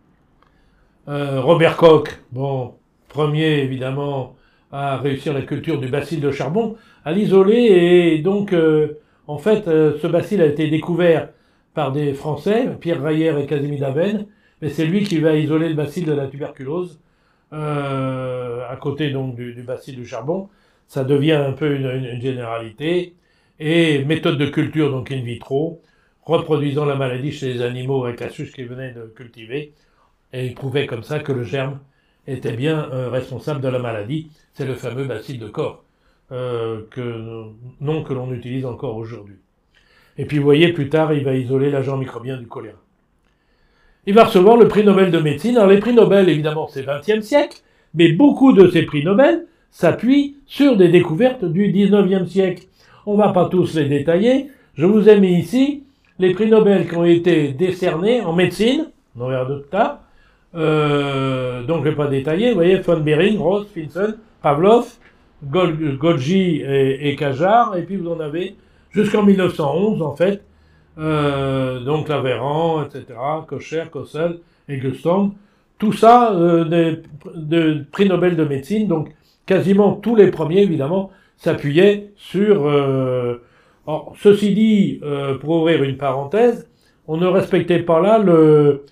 Euh, Robert Koch, bon, premier évidemment à réussir la culture du bacille de charbon, à l'isoler et donc en fait ce bacille a été découvert par des Français, Pierre Rayer et Casimir Daven, mais c'est lui qui va isoler le bacille de la tuberculose, euh, à côté donc du, du, bacille du charbon. Ça devient un peu une, généralité. Et méthode de culture, donc in vitro, reproduisant la maladie chez les animaux avec la souche qu'ils venaient de cultiver. Et il prouvait comme ça que le germe était bien euh, responsable de la maladie. C'est le fameux bacille de corps, euh, que, nom que l'on utilise encore aujourd'hui. Et puis vous voyez, plus tard, il va isoler l'agent microbien du choléra. Il va recevoir le prix Nobel de médecine. Alors les prix Nobel, évidemment, c'est 20e siècle, mais beaucoup de ces prix Nobel s'appuient sur des découvertes du 19e siècle. On va pas tous les détailler. Je vous ai mis ici les prix Nobel qui ont été décernés en médecine, on en. Euh, donc je vais pas détailler. Vous voyez, von Behring, Ross, Finson, Pavlov, Golgi et, et Kajar, et puis vous en avez jusqu'en 1911 en fait. Euh, donc Laveran, etc., Kocher, Kossel et Guston. Tout ça, euh, des, de prix Nobel de médecine, donc quasiment tous les premiers, évidemment, s'appuyaient sur... Euh, ceci dit, pour ouvrir une parenthèse, on ne respectait pas là le,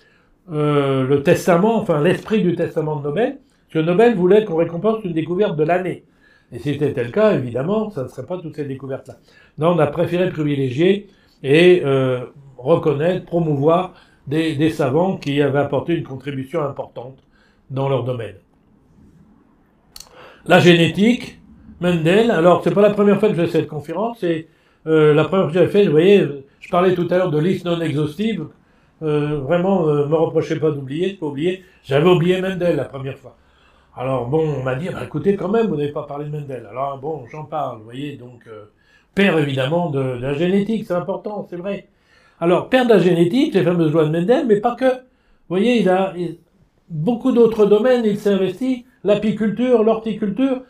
le testament, enfin l'esprit du testament de Nobel, parce que Nobel voulait qu'on récompense une découverte de l'année. Et si c'était le cas, évidemment, ça ne serait pas toutes ces découvertes-là. On a préféré privilégier et euh, reconnaître, promouvoir des, savants qui avaient apporté une contribution importante dans leur domaine. La génétique, Mendel, alors c'est pas la première fois que je fais cette conférence, c'est euh, la première fois que j'avais fait, vous voyez, je parlais tout à l'heure de liste non exhaustive, euh, vraiment, euh, me reprochez pas d'oublier, pas oublier, j'avais oublié Mendel la première fois. Alors bon, on m'a dit, bah, écoutez quand même, vous n'avez pas parlé de Mendel. Alors bon, j'en parle, vous voyez, donc père évidemment de, de, la génétique, c'est important, c'est vrai. Alors père de la génétique, les fameuses lois de Mendel, mais pas que. Vous voyez, il a il, beaucoup d'autres domaines, il s'est investi, l'apiculture, l'horticulture,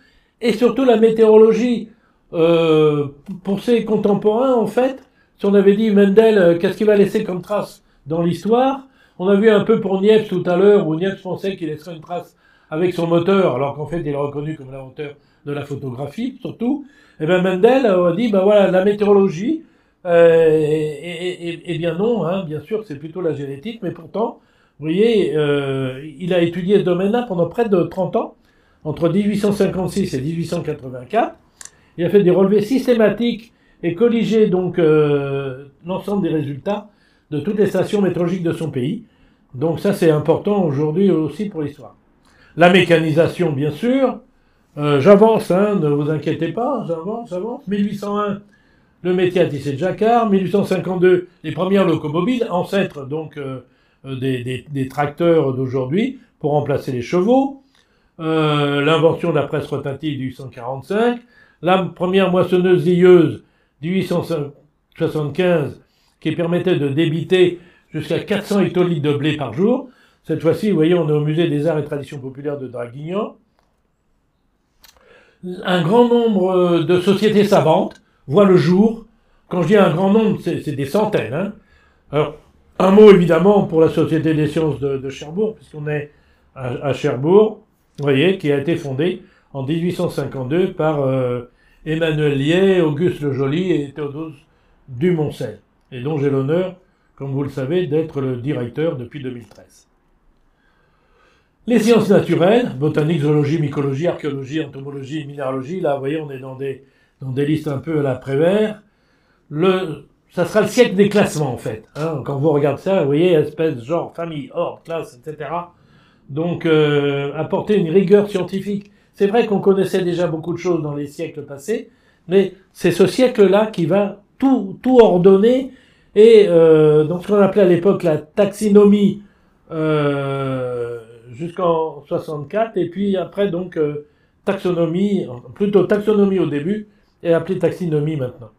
et surtout la météorologie. Euh, pour ses contemporains, en fait, si on avait dit Mendel, euh, qu'est-ce qu'il va laisser comme trace dans l'histoire? On a vu un peu pour Niepce tout à l'heure, où Niepce pensait qu'il laisserait une trace avec son moteur, alors qu'en fait il est reconnu comme l'inventeur de la photographie, surtout, et eh bien Mendel a dit, ben voilà, la météorologie, euh, bien non, hein, bien sûr, c'est plutôt la génétique, mais pourtant, Vous voyez, il a étudié ce domaine-là pendant près de 30 ans, entre 1856 et 1884. Il a fait des relevés systématiques et colligé donc l'ensemble des résultats de toutes les stations météorologiques de son pays. Donc ça c'est important aujourd'hui aussi pour l'histoire. La mécanisation bien sûr. Euh, j'avance, hein, ne vous inquiétez pas, j'avance, j'avance. 1801, le métier à tisser de jacquard. 1852, les premières locomobiles, ancêtres donc euh, euh, des, tracteurs d'aujourd'hui pour remplacer les chevaux. L'invention de la presse rotative 1845. La première moissonneuse zilleuse 1875 qui permettait de débiter jusqu'à 400 hectolitres de blé par jour. Cette fois-ci, vous voyez, on est au musée des arts et traditions populaires de Draguignan. Un grand nombre de sociétés savantes voient le jour. Quand je dis un grand nombre, c'est des centaines. Hein. Alors, un mot évidemment pour la Société des sciences de, Cherbourg, puisqu'on est à, Cherbourg, vous voyez, qui a été fondée en 1852 par euh, Emmanuel Lié, Auguste Le Joly et Théodose Dumoncel et dont j'ai l'honneur, comme vous le savez, d'être le directeur depuis 2013. Les sciences naturelles, botanique, zoologie, mycologie, archéologie, entomologie, minéralogie, là, vous voyez, on est dans des, dans des listes un peu à la Prévert. Le, ça sera le siècle des classements, en fait. Hein. Quand vous regardez ça, vous voyez, espèce, genre, famille, ordre, classe, etc. Donc, euh, apporter une rigueur scientifique. C'est vrai qu'on connaissait déjà beaucoup de choses dans les siècles passés, mais c'est ce siècle-là qui va tout, tout ordonné, et euh, donc ce qu'on appelait à l'époque la taxinomie euh, jusqu'en 64, et puis après donc euh, taxonomie, plutôt taxonomie au début, et appelée taxinomie maintenant.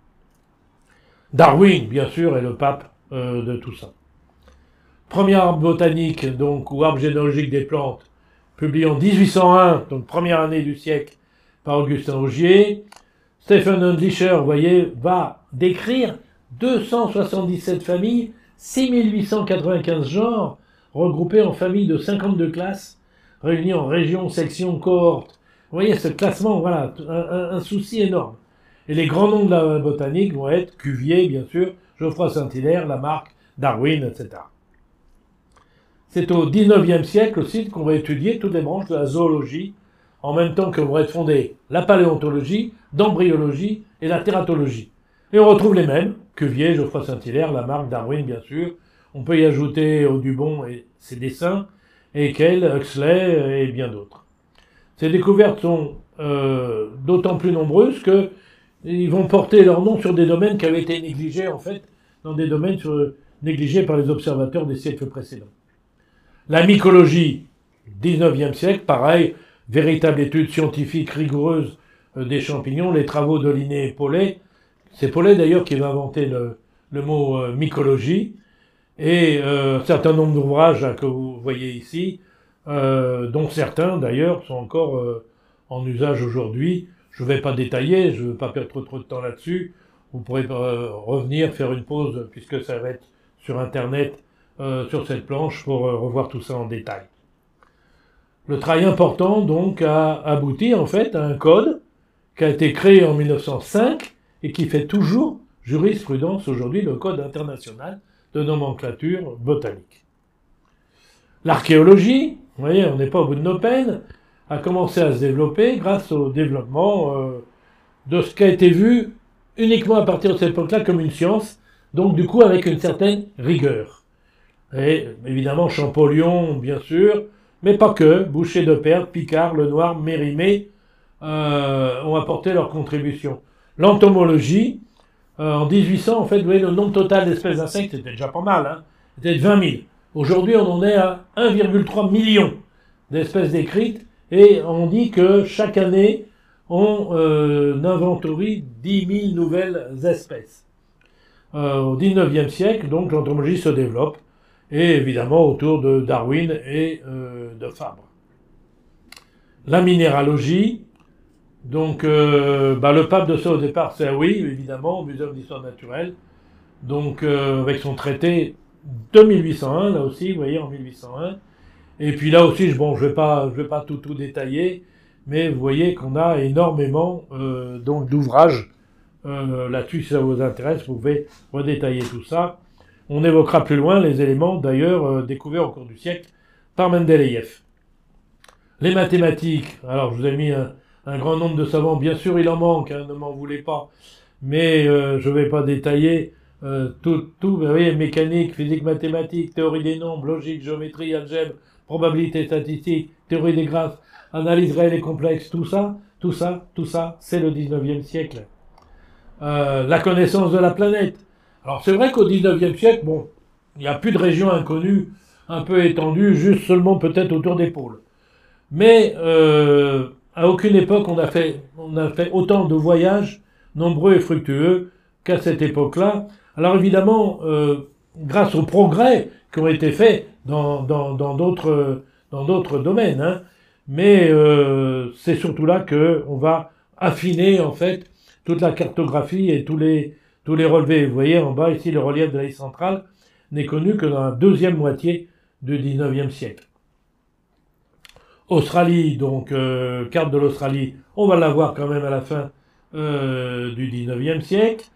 Darwin, bien sûr, est le pape euh, de tout ça. Premier arbre botanique, donc, ou arbre généalogique des plantes, publié en 1801, donc première année du siècle, par Augustin Augier. Stephen Hundlicher, vous voyez, va décrire 277 familles, 6895 genres, regroupés en familles de 52 classes, réunis en régions, sections, cohortes. Vous voyez, ce classement, voilà, un, souci énorme. Et les grands noms de la botanique vont être Cuvier, bien sûr, Geoffroy Saint-Hilaire, Lamarck, Darwin, etc. C'est au XIXe siècle aussi qu'on va étudier toutes les branches de la zoologie, en même temps que vont être fondées la paléontologie, l'embryologie et la tératologie. Et on retrouve les mêmes, Cuvier, Geoffroy Saint-Hilaire, Lamarck, Darwin, bien sûr. On peut y ajouter Audubon et ses dessins, Haeckel, Huxley et bien d'autres. Ces découvertes sont euh, d'autant plus nombreuses que ils vont porter leur nom sur des domaines qui avaient été négligés, en fait, dans des domaines négligés par les observateurs des siècles précédents. La mycologie, 19e siècle, pareil, véritable étude scientifique rigoureuse euh, des champignons, les travaux de Linné et Paulet. C'est Paulet d'ailleurs qui va inventer le, mot euh, mycologie. Et euh, un certain nombre d'ouvrages que vous voyez ici, dont certains d'ailleurs sont encore en usage aujourd'hui. Je ne vais pas détailler, je ne veux pas perdre trop, trop de temps là-dessus. Vous pourrez revenir, faire une pause, puisque ça va être sur Internet, sur cette planche, pour revoir tout ça en détail. Le travail important, donc, a abouti en fait à un code qui a été créé en 1905 et qui fait toujours jurisprudence aujourd'hui, le Code international de nomenclature botanique. L'archéologie, vous voyez, on n'est pas au bout de nos peines, a commencé à se développer grâce au développement euh, de ce qui a été vu uniquement à partir de cette époque-là comme une science, donc du coup avec une certaine rigueur. Et évidemment Champollion, bien sûr, mais pas que. Boucher de Perte, Picard, Lenoir, Mérimée euh, ont apporté leur contribution. L'entomologie, euh, en 1800, en fait, vous voyez, le nombre total d'espèces d'insectes était déjà pas mal, hein, était de 20 000. Aujourd'hui, on en est à 1,3 million d'espèces décrites, et on dit que chaque année, on euh, inventorie 10 000 nouvelles espèces. Euh, au 19e siècle, donc, l'entomologie se développe et évidemment autour de Darwin et de Fabre. La minéralogie, donc euh, bah, le pape de ça au départ, c'est oui, évidemment, au Muséum d'histoire naturelle, donc euh, avec son traité de 1801, là aussi, vous voyez, en 1801. Et puis là aussi, bon, je vais pas, je vais pas tout tout détailler, mais vous voyez qu'on a énormément donc d'ouvrages là-dessus. Si ça vous intéresse, vous pouvez redétailler tout ça. On évoquera plus loin les éléments d'ailleurs euh, découverts au cours du siècle par Mendeleïev. Les mathématiques, alors je vous ai mis un, grand nombre de savants, bien sûr il en manque, hein, ne m'en voulez pas, mais euh, je ne vais pas détailler euh, tout, tout vous voyez, mécanique, physique, mathématiques, théorie des nombres, logique, géométrie, algèbre, probabilité statistique, théorie des graphes, analyse réelle et complexe, tout ça, tout ça, tout ça, c'est le 19e siècle. Euh, la connaissance de la planète. Alors c'est vrai qu'au 19e siècle, bon, il n'y a plus de régions inconnues, un peu étendues, juste seulement peut-être autour des pôles. Mais à aucune époque on a fait, on a fait autant de voyages nombreux et fructueux qu'à cette époque-là. Alors évidemment, euh, grâce aux progrès qui ont été faits dans d'autres dans, domaines, hein, mais euh, c'est surtout là que on va affiner en fait toute la cartographie et tous les tous les relevés. Vous voyez en bas ici le relief de l'île centrale n'est connu que dans la deuxième moitié du 19e siècle. Australie, donc euh, carte de l'Australie, on va la voir quand même à la fin euh, du 19e siècle.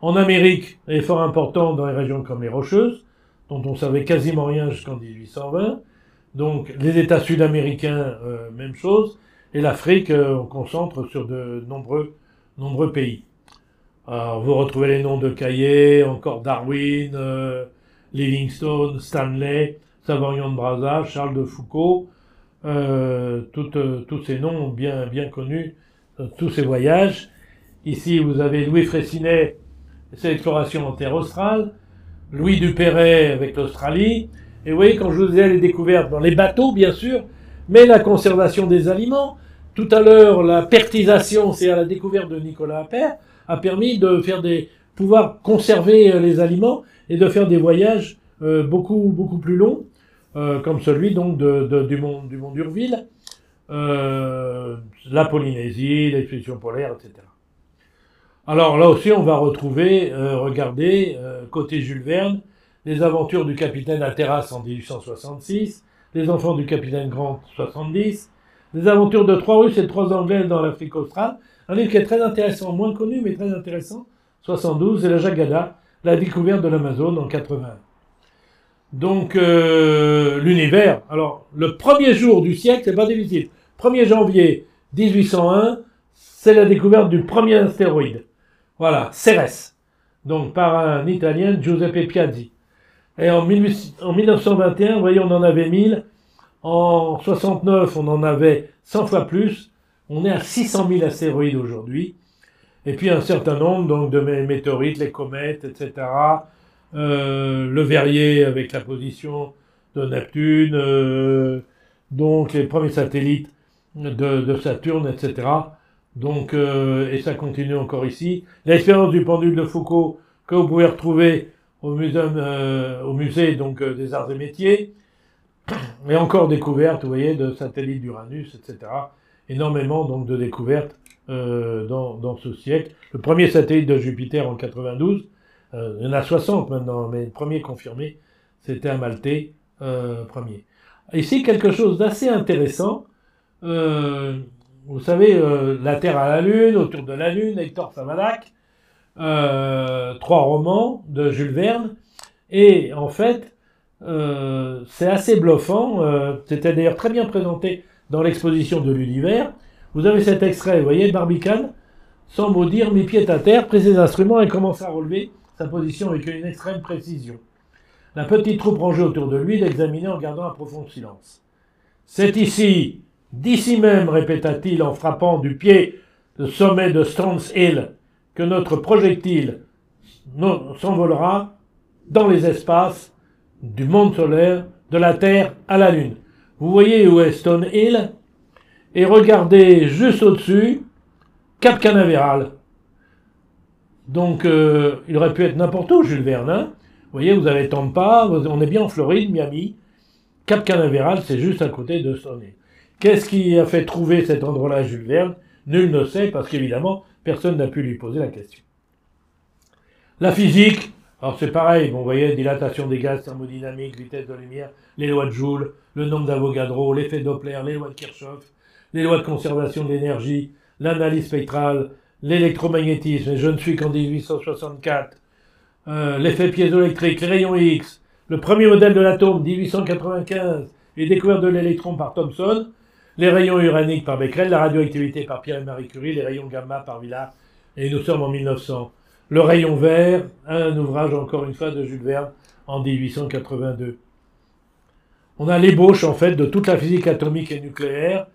En Amérique, elle est fort important dans les régions comme les Rocheuses, dont on savait quasiment rien jusqu'en 1820. Donc les États sud-américains, euh, même chose. Et l'Afrique, on concentre sur de nombreux, nombreux pays. Alors vous retrouvez les noms de Caillé, encore Darwin, Livingstone, Stanley, Savorian de Brazza, Charles de Foucault, tous ces noms bien, bien connus, tous ces voyages. Ici, vous avez Louis Fraissinet, ses explorations en terre australe, Louis Dupéret avec l'Australie, et vous voyez, quand je vous ai les découvertes dans les bateaux, bien sûr, mais la conservation des aliments, tout à l'heure, la pertisation, c'est à la découverte de Nicolas Appert, a permis de faire des, pouvoir conserver euh, les aliments et de faire des voyages euh, beaucoup, beaucoup plus longs, euh, comme celui donc de, du mont, du mont d'Urville, la Polynésie, l'expédition polaire, etc. Alors là aussi, on va retrouver, regardez, côté Jules Verne, les aventures du capitaine Alteras en 1866, les enfants du capitaine Grant 70, les aventures de trois Russes et trois Anglais dans l'Afrique australe, un livre qui est très intéressant, moins connu mais très intéressant, 72, et la Jagada, la découverte de l'Amazone en 80. Donc euh, l'univers, alors le premier jour du siècle, c'est pas difficile. 1er janvier 1801, c'est la découverte du premier astéroïde. Voilà, Cérès. Donc par un Italien, Giuseppe Piazzi. Et en, 1921, vous voyez, on en avait 1000. En 69, on en avait 100 fois plus. On est à 600 000 astéroïdes aujourd'hui. Et puis un certain nombre donc de météorites, les comètes, etc. Euh, le Verrier avec la position de Neptune, euh, donc les premiers satellites de, Saturne, etc. Donc euh, et ça continue encore ici. L'expérience du pendule de Foucault que vous pouvez retrouver au, au musée des arts et métiers, et encore découvertes, vous voyez, de satellites d'Uranus, etc. Énormément donc de découvertes dans, dans, ce siècle. Le premier satellite de Jupiter en 92, il y en a 60 maintenant, mais le premier confirmé, c'était un Maltais premier. Ici, quelque chose d'assez intéressant. vous savez, la Terre à la Lune, autour de la Lune, Hector Savalac, euh, trois romans de Jules Verne. Et en fait, euh, c'est assez bluffant. Euh, C'était d'ailleurs très bien présenté dans l'exposition de l'univers. Vous avez cet extrait, vous voyez, Barbicane semble dire mes pieds à terre, pris ses instruments et commence à relever sa position avec une extrême précision. La petite troupe rangée autour de lui l'examinait en gardant un profond silence. C'est ici, d'ici même, répéta-t-il en frappant du pied le sommet de Strands Hill, que notre projectile s'envolera dans les espaces du monde solaire, de la Terre à la Lune. Vous voyez où est Stone Hill? Et regardez juste au-dessus Cap Canaveral. Donc euh, il aurait pu être n'importe où, Jules Verne. Hein. vous voyez, vous avez Tampa, on est bien en Floride, Miami. Cap Canaveral, c'est juste à côté de Hill. Qu'est-ce qui a fait trouver cet endroit-là, Jules Verne? Nul ne sait, parce qu'évidemment, Personne n'a pu lui poser la question. La physique, alors c'est pareil, vous voyez, dilatation des gaz, thermodynamique, vitesse de lumière, les lois de Joule, le nombre d'Avogadro, l'effet Doppler, les lois de Kirchhoff, les lois de conservation de l'énergie, l'analyse spectrale, l'électromagnétisme, et je ne suis qu'en 1864, euh, l'effet piézoélectrique, les rayons X, le premier modèle de l'atome, 1895, les découvertes de l'électron par Thomson, les rayons uraniques par Becquerel, la radioactivité par Pierre et Marie Curie, les rayons gamma par Villard, et nous sommes en 1900. Le rayon vert, un ouvrage encore une fois de Jules Verne en 1882. On a l'ébauche en fait de toute la physique atomique et nucléaire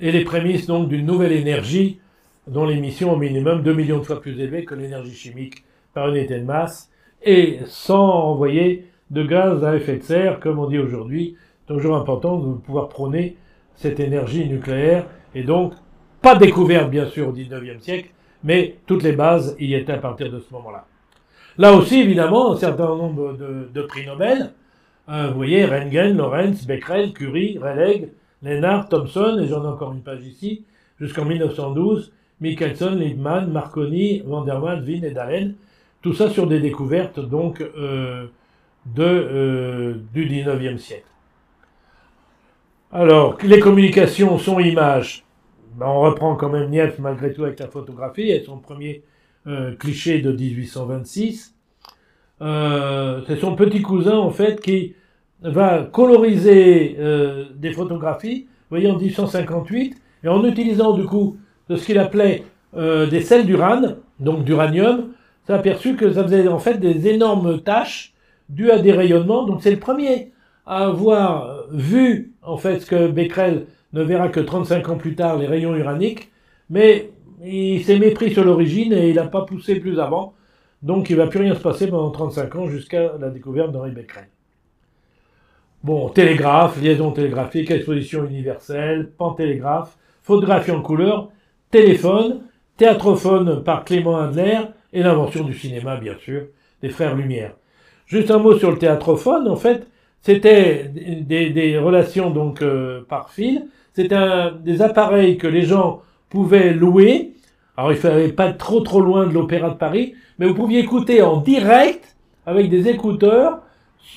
et les prémices donc d'une nouvelle énergie dont l'émission au minimum 2 millions de fois plus élevée que l'énergie chimique par unité de masse et sans envoyer de gaz à effet de serre comme on dit aujourd'hui. Toujours important de pouvoir prôner cette énergie nucléaire et donc pas découverte bien sûr au 19e siècle mais toutes les bases y étaient à partir de ce moment-là. Là aussi évidemment un certain nombre de, prix Nobel euh, vous voyez, Röntgen, Lorentz, Becquerel, Curie, Rayleigh, Lennart, Thomson, et j'en ai encore une page ici, jusqu'en 1912, Michelson, Liebmann, Marconi, Van der Waals, Wien et Dahlen, tout ça sur des découvertes donc euh, euh, du 19e siècle. Alors, les communications sont images. Ben, on reprend quand même Niepce malgré tout avec la photographie, et son premier cliché de 1826. Euh, c'est son petit cousin en fait qui va coloriser euh, des photographies, vous voyez en 1858, et en utilisant du coup de ce qu'il appelait euh, des sels d'urane, donc d'uranium, s'est aperçu que ça faisait en fait des énormes taches dues à des rayonnements. Donc c'est le premier à avoir vu en fait ce que Becquerel ne verra que 35 ans plus tard, les rayons uraniques, mais il s'est mépris sur l'origine et il n'a pas poussé plus avant. Donc il ne va plus rien se passer pendant 35 ans jusqu'à la découverte d'Henri Becquerel. Bon, télégraphe, liaison télégraphique, exposition universelle, pantélégraphe, photographie en couleur, téléphone, théâtrophone par Clément Adler et l'invention du cinéma, bien sûr, des frères Lumière. Juste un mot sur le théâtrophone, en fait, c'était des, relations donc euh, par fil, c'était des appareils que les gens pouvaient louer alors il fallait pas trop trop loin de l'Opéra de Paris, mais vous pouviez écouter en direct avec des écouteurs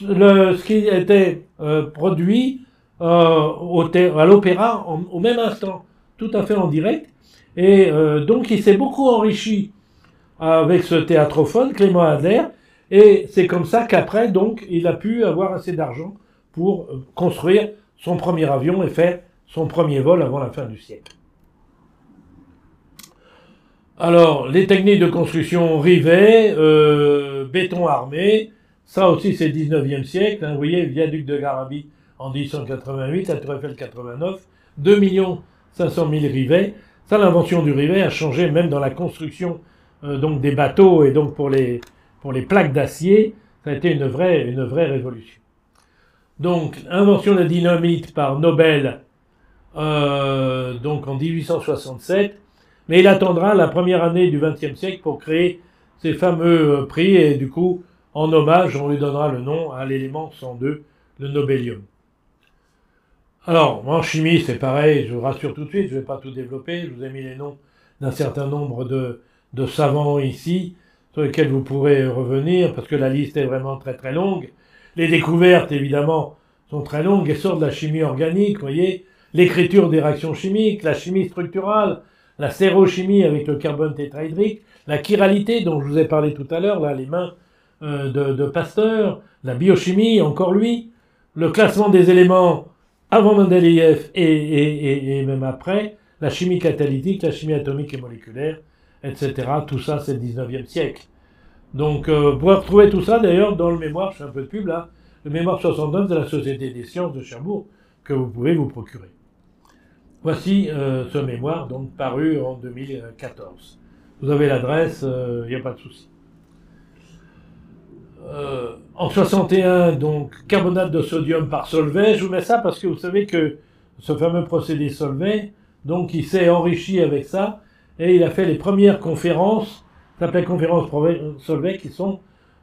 le, ce qui était euh, produit euh, à l'opéra au même instant, tout à fait en direct. Et euh, donc il s'est beaucoup enrichi avec ce théâtrophone, Clément Adler, et c'est comme ça qu'après, donc, il a pu avoir assez d'argent pour construire son premier avion et faire son premier vol avant la fin du siècle. Alors, les techniques de construction rivet, euh, béton armé, ça aussi c'est 19e siècle. Hein, vous voyez, viaduc de Garabie en 1888, la Tour Eiffel 89, 2 500 000 rivets. Ça, l'invention du rivet a changé même dans la construction euh, donc des bateaux et donc pour les, plaques d'acier, ça a été une vraie, une vraie révolution. Donc, invention de la dynamite par Nobel, euh, donc en 1867 mais il attendra la première année du XXe siècle pour créer ces fameux euh, prix et du coup, en hommage, on lui donnera le nom à l'élément 102, le Nobelium. Alors, en chimie, c'est pareil, je vous rassure tout de suite, je ne vais pas tout développer, je vous ai mis les noms d'un certain nombre de, de savants ici, sur lesquels vous pourrez revenir, parce que la liste est vraiment très très longue. Les découvertes, évidemment, sont très longues et sortent de la chimie organique, vous voyez, l'écriture des réactions chimiques, la chimie structurale, la sérochimie avec le carbone tétrahydrique, la chiralité dont je vous ai parlé tout à l'heure, là, les mains euh, de, Pasteur, la biochimie, encore lui, le classement des éléments avant Mendeleïev et, même après, la chimie catalytique, la chimie atomique et moléculaire, etc. Tout ça, c'est le 19e siècle. Donc, euh, vous pouvez retrouver tout ça, d'ailleurs, dans le mémoire, je fais un peu de pub là, le mémoire 69 de la Société des sciences de Cherbourg, que vous pouvez vous procurer. Voici euh, ce mémoire, donc paru en 2014. Vous avez l'adresse, il euh, n'y a pas de souci. Euh, en 61, donc carbonate de sodium par Solvay. Je vous mets ça parce que vous savez que ce fameux procédé Solvay, donc il s'est enrichi avec ça et il a fait les premières conférences, s'appelle conférences Solvay, qui sont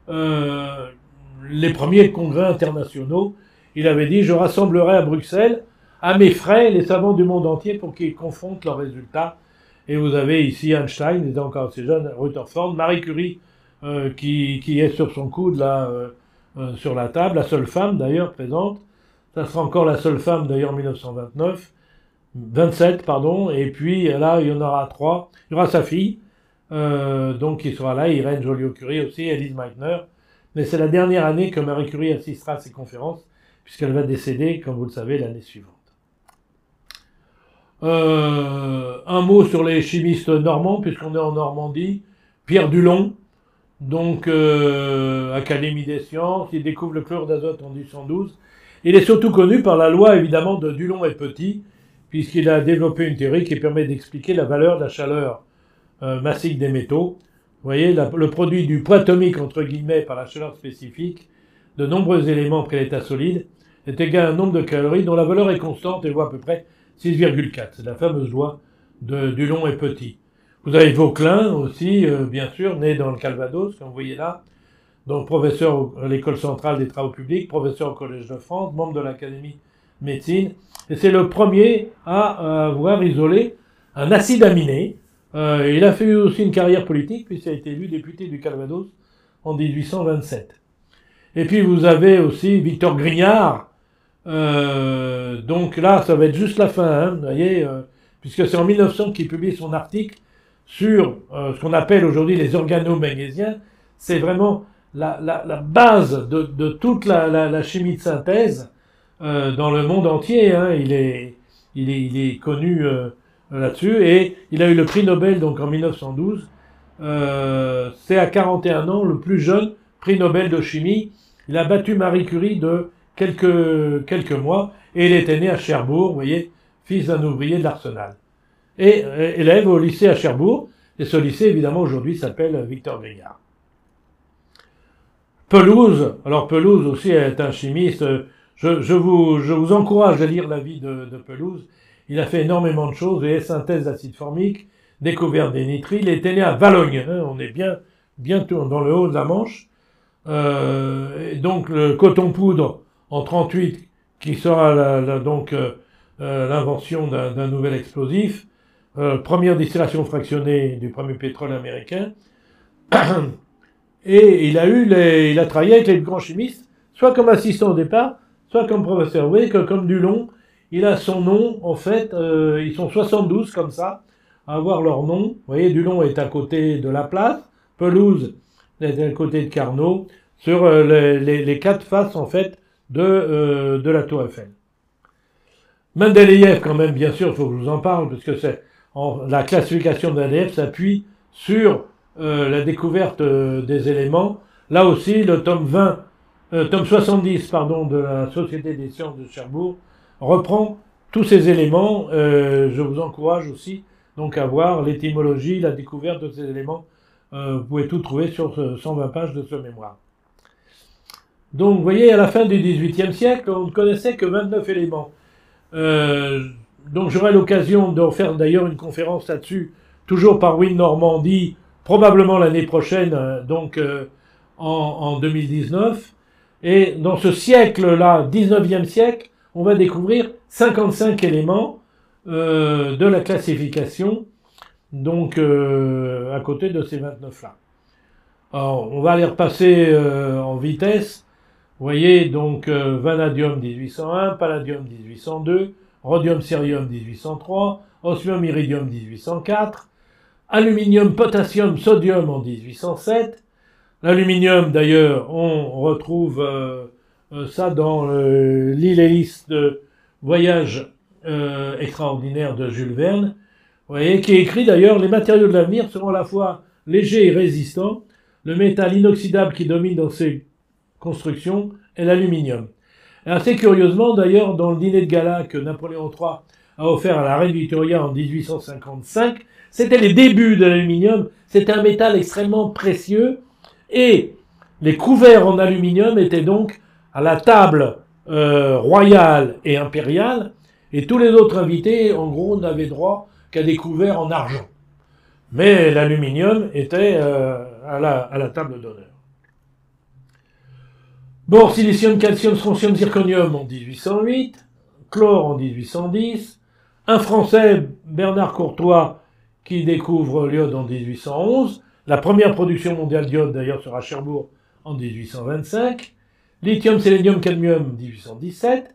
les premiers congrès internationaux. Il avait dit je rassemblerai à Bruxelles à mes frais les savants du monde entier pour qu'ils confrontent leurs résultats. Et vous avez ici Einstein, il est encore assez jeune, Rutherford, Marie Curie, euh, qui, qui, est sur son coude là, euh, euh, sur la table, la seule femme d'ailleurs présente. Ça sera encore la seule femme d'ailleurs en 1929, 27 pardon. Et puis là, il y en aura trois. Il y aura sa fille, donc il sera là, Irène Joliot-Curie aussi, Elise Meitner. Mais c'est la dernière année que Marie Curie assistera à ces conférences, puisqu'elle va décéder, comme vous le savez, l'année suivante. Un mot sur les chimistes normands, puisqu'on est en Normandie. Pierre Dulon, donc euh, Académie des sciences, il découvre le chlore d'azote en 1812. Il est surtout connu par la loi évidemment de Dulon et Petit, puisqu'il a développé une théorie qui permet d'expliquer la valeur de la chaleur euh, massique des métaux. Vous voyez, le produit du poids atomique entre guillemets par la chaleur spécifique de nombreux éléments à l'état solide est égal à un nombre de calories dont la valeur est constante et vaut à peu près 6,4. C'est la fameuse loi de Dulon et Petit. Vous avez Vauquelin aussi, euh, bien sûr, né dans le Calvados, comme vous voyez là, donc professeur à l'école centrale des travaux publics, professeur au Collège de France, membre de l'Académie de médecine, et c'est le premier à avoir isolé un acide aminé. Euh, il a fait aussi une carrière politique, puisqu'il a été élu député du Calvados en 1827. Et puis vous avez aussi Victor Grignard, euh, donc là, ça va être juste la fin, hein, vous voyez, puisque c'est en 1900 qu'il publie son article sur euh, ce qu'on appelle aujourd'hui les organomagnésiens, c'est vraiment la, base de, toute la, chimie de synthèse euh, dans le monde entier. Hein. Il, est, il, est, il, est, connu euh, là-dessus et il a eu le prix Nobel donc en 1912. c'est à 41 ans le plus jeune prix Nobel de chimie. Il a battu Marie Curie de quelques, quelques mois et il était né à Cherbourg, vous voyez, fils d'un ouvrier de l'Arsenal et euh, élève au lycée à Cherbourg. Et ce lycée, évidemment, aujourd'hui s'appelle Victor Grigard. Pelouse, alors Pelouse aussi est un chimiste. Je, je, vous, encourage à lire la vie de, de Pelouse. Il a fait énormément de choses, et synthèse d'acide formique, découverte des nitriles. Il était né à Valogne, hein, on est bien, bientôt dans le haut de la Manche. Euh, et donc le coton poudre en 38, qui sera donc euh, euh l'invention d'un nouvel explosif. Euh, première distillation fractionnée du premier pétrole américain. Et il a eu les, il a travaillé avec les grands chimistes, soit comme assistant au départ, soit comme professeur. Vous voyez que comme Dulon, il a son nom, en fait, euh, ils sont 72 comme ça, à avoir leur nom. Vous voyez, Dulon est à côté de la place, Pelouse est à côté de Carnot, sur euh, les, quatre faces, en fait, de, de la Tour Eiffel. Mendeleïev, quand même, bien sûr, il faut que je vous en parle, parce que c'est la classification d'ADF s'appuie sur euh, la découverte euh, des éléments. Là aussi, le tome 20, euh, tome 70, pardon, de la Société des sciences de Cherbourg reprend tous ces éléments. je vous encourage aussi donc à voir l'étymologie, la découverte de ces éléments. vous pouvez tout trouver sur 120 pages de ce mémoire. Donc, vous voyez, à la fin du XVIIIe siècle, on ne connaissait que 29 éléments. Donc j'aurai l'occasion de faire d'ailleurs une conférence là-dessus, toujours par Win Normandie, probablement l'année prochaine, euh, donc euh, en, 2019. Et dans ce siècle-là, 19e siècle, on va découvrir 55 éléments euh, de la classification, donc à côté de ces 29-là. Alors, on va les repasser en vitesse. Vous voyez, donc vanadium 1801, palladium 1802, rhodium cérium 1803, osmium iridium 1804, aluminium potassium sodium en 1807. L'aluminium d'ailleurs, on retrouve euh, euh, ça dans euh, l'île Hélice de Voyage extraordinaire de Jules Verne, qui écrit d'ailleurs les matériaux de l'avenir seront à la fois légers et résistants. Le métal inoxydable qui domine dans ces constructions est l'aluminium. Assez curieusement, d'ailleurs, dans le dîner de gala que Napoléon III a offert à la reine Victoria en 1855, c'était les débuts de l'aluminium. C'était un métal extrêmement précieux et les couverts en aluminium étaient donc à la table euh, royale et impériale et tous les autres invités, en gros, n'avaient droit qu'à des couverts en argent. Mais l'aluminium était euh, à, la, à la table d'honneur. Bore, silicium, calcium, strontium, zirconium en 1808, chlore en 1810, un Français, Bernard Courtois, qui découvre l'iode en 1811, la première production mondiale d'iode d'ailleurs sera à Cherbourg en 1825, lithium, sélénium, cadmium 1817,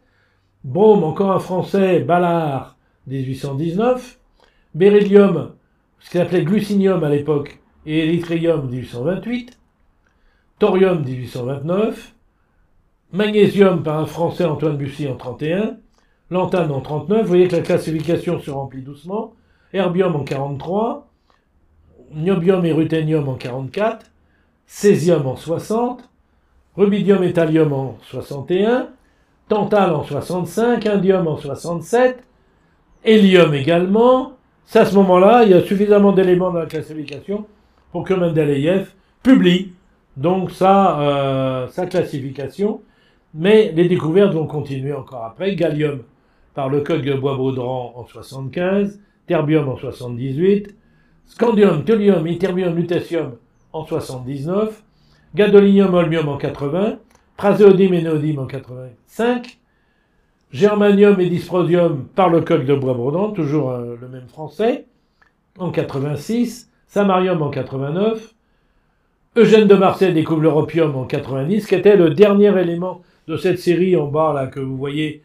brome, encore un Français, Ballard 1819, beryllium, ce qu'il appelait glucinium à l'époque, et érythréium 1828, thorium 1829, magnésium par un Français Antoine Bussy en 31, lantane en 39, vous voyez que la classification se remplit doucement, herbium en 43, niobium et ruthénium en 44, césium en 60, rubidium et thallium en 61, tantal en 65, indium en 67, hélium également. C'est à ce moment-là, il y a suffisamment d'éléments dans la classification pour que Mendeleïev publie. Donc sa, euh, sa classification. Mais les découvertes vont continuer encore après. Gallium par le code de Bois-Baudran en 75, terbium en 78, scandium, thallium, ytterbium, lutécium en 79, gadolinium, holmium en 80, praséodyme et néodyme en 85, germanium et dysprosium par le coq de Bois-Baudran, toujours euh, le même français, en 86, samarium en 89, Eugène de Marseille découvre l'europium en 90, qui était le dernier élément de cette série en bas là que vous voyez,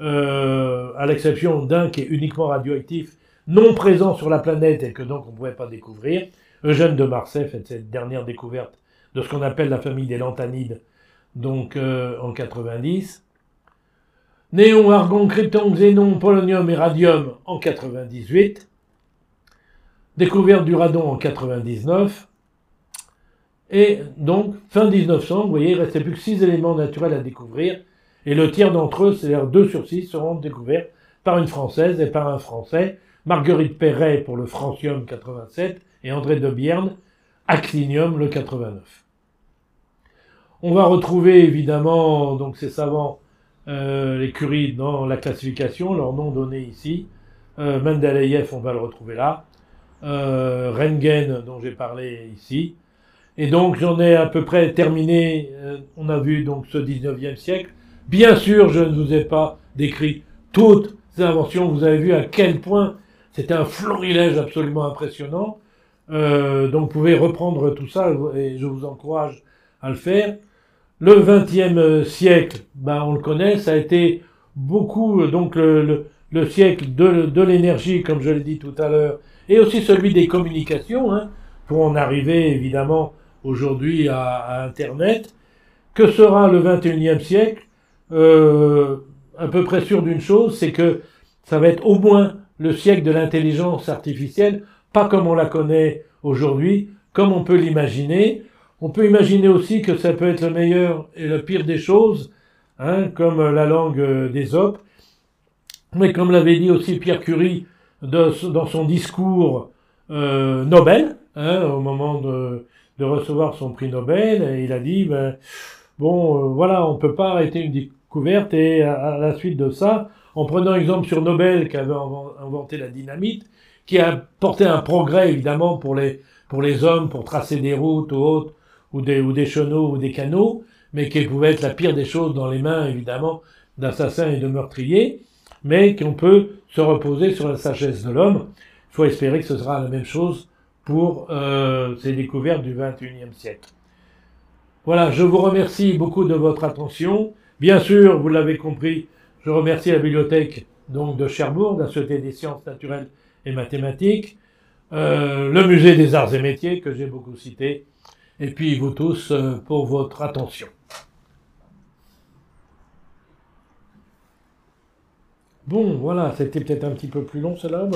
euh, à l'exception d'un qui est uniquement radioactif, non présent sur la planète et que donc on ne pouvait pas découvrir. Eugène de Marseille fait cette dernière découverte de ce qu'on appelle la famille des lanthanides, donc euh, en 90. Néon, argon, krypton, xénon, polonium et radium en 98. Découverte du radon en 99. Et donc, fin 1900, vous voyez, il ne restait plus que 6 éléments naturels à découvrir. Et le tiers d'entre eux, c'est-à-dire 2 sur 6, seront découverts par une Française et par un Français. Marguerite Perret pour le francium 87 et André de Bierne, actinium le 89. On va retrouver évidemment donc ces savants, euh, les Curie dans la classification, leur nom donné ici. Euh, Mendeleïev, on va le retrouver là. Euh, Rengen, dont j'ai parlé ici. Et donc j'en ai à peu près terminé, euh, on a vu donc ce 19e siècle. Bien sûr, je ne vous ai pas décrit toutes ces inventions, vous avez vu à quel point c'était un florilège absolument impressionnant. Euh, donc vous pouvez reprendre tout ça et je vous encourage à le faire. Le 20e siècle, ben, on le connaît, ça a été beaucoup donc le, le, siècle de, de l'énergie, comme je l'ai dit tout à l'heure, et aussi celui des communications, hein, pour en arriver évidemment aujourd'hui à, Internet. Que sera le 21e siècle? Euh, À peu près sûr d'une chose, c'est que ça va être au moins le siècle de l'intelligence artificielle, pas comme on la connaît aujourd'hui, comme on peut l'imaginer. On peut imaginer aussi que ça peut être le meilleur et le pire des choses, hein, comme la langue des op. Mais comme l'avait dit aussi Pierre Curie dans son discours euh, Nobel, hein, au moment de, de, recevoir son prix Nobel, et il a dit, ben, bon, euh, voilà, on peut pas arrêter une découverte, et à, la suite de ça, en prenant exemple sur Nobel qui avait inventé la dynamite, qui a porté un progrès évidemment pour les, pour les hommes, pour tracer des routes ou autres, ou des, ou des chenaux ou des canaux, mais qui pouvait être la pire des choses dans les mains évidemment d'assassins et de meurtriers, mais qu'on peut se reposer sur la sagesse de l'homme. Il faut espérer que ce sera la même chose pour euh, ces découvertes du XXIe siècle. Voilà, je vous remercie beaucoup de votre attention. Bien sûr, vous l'avez compris, je remercie la bibliothèque donc de Cherbourg, la Société des sciences naturelles et mathématiques, euh, le musée des arts et métiers que j'ai beaucoup cité, et puis vous tous euh, pour votre attention. Bon, voilà, c'était peut-être un petit peu plus long cela.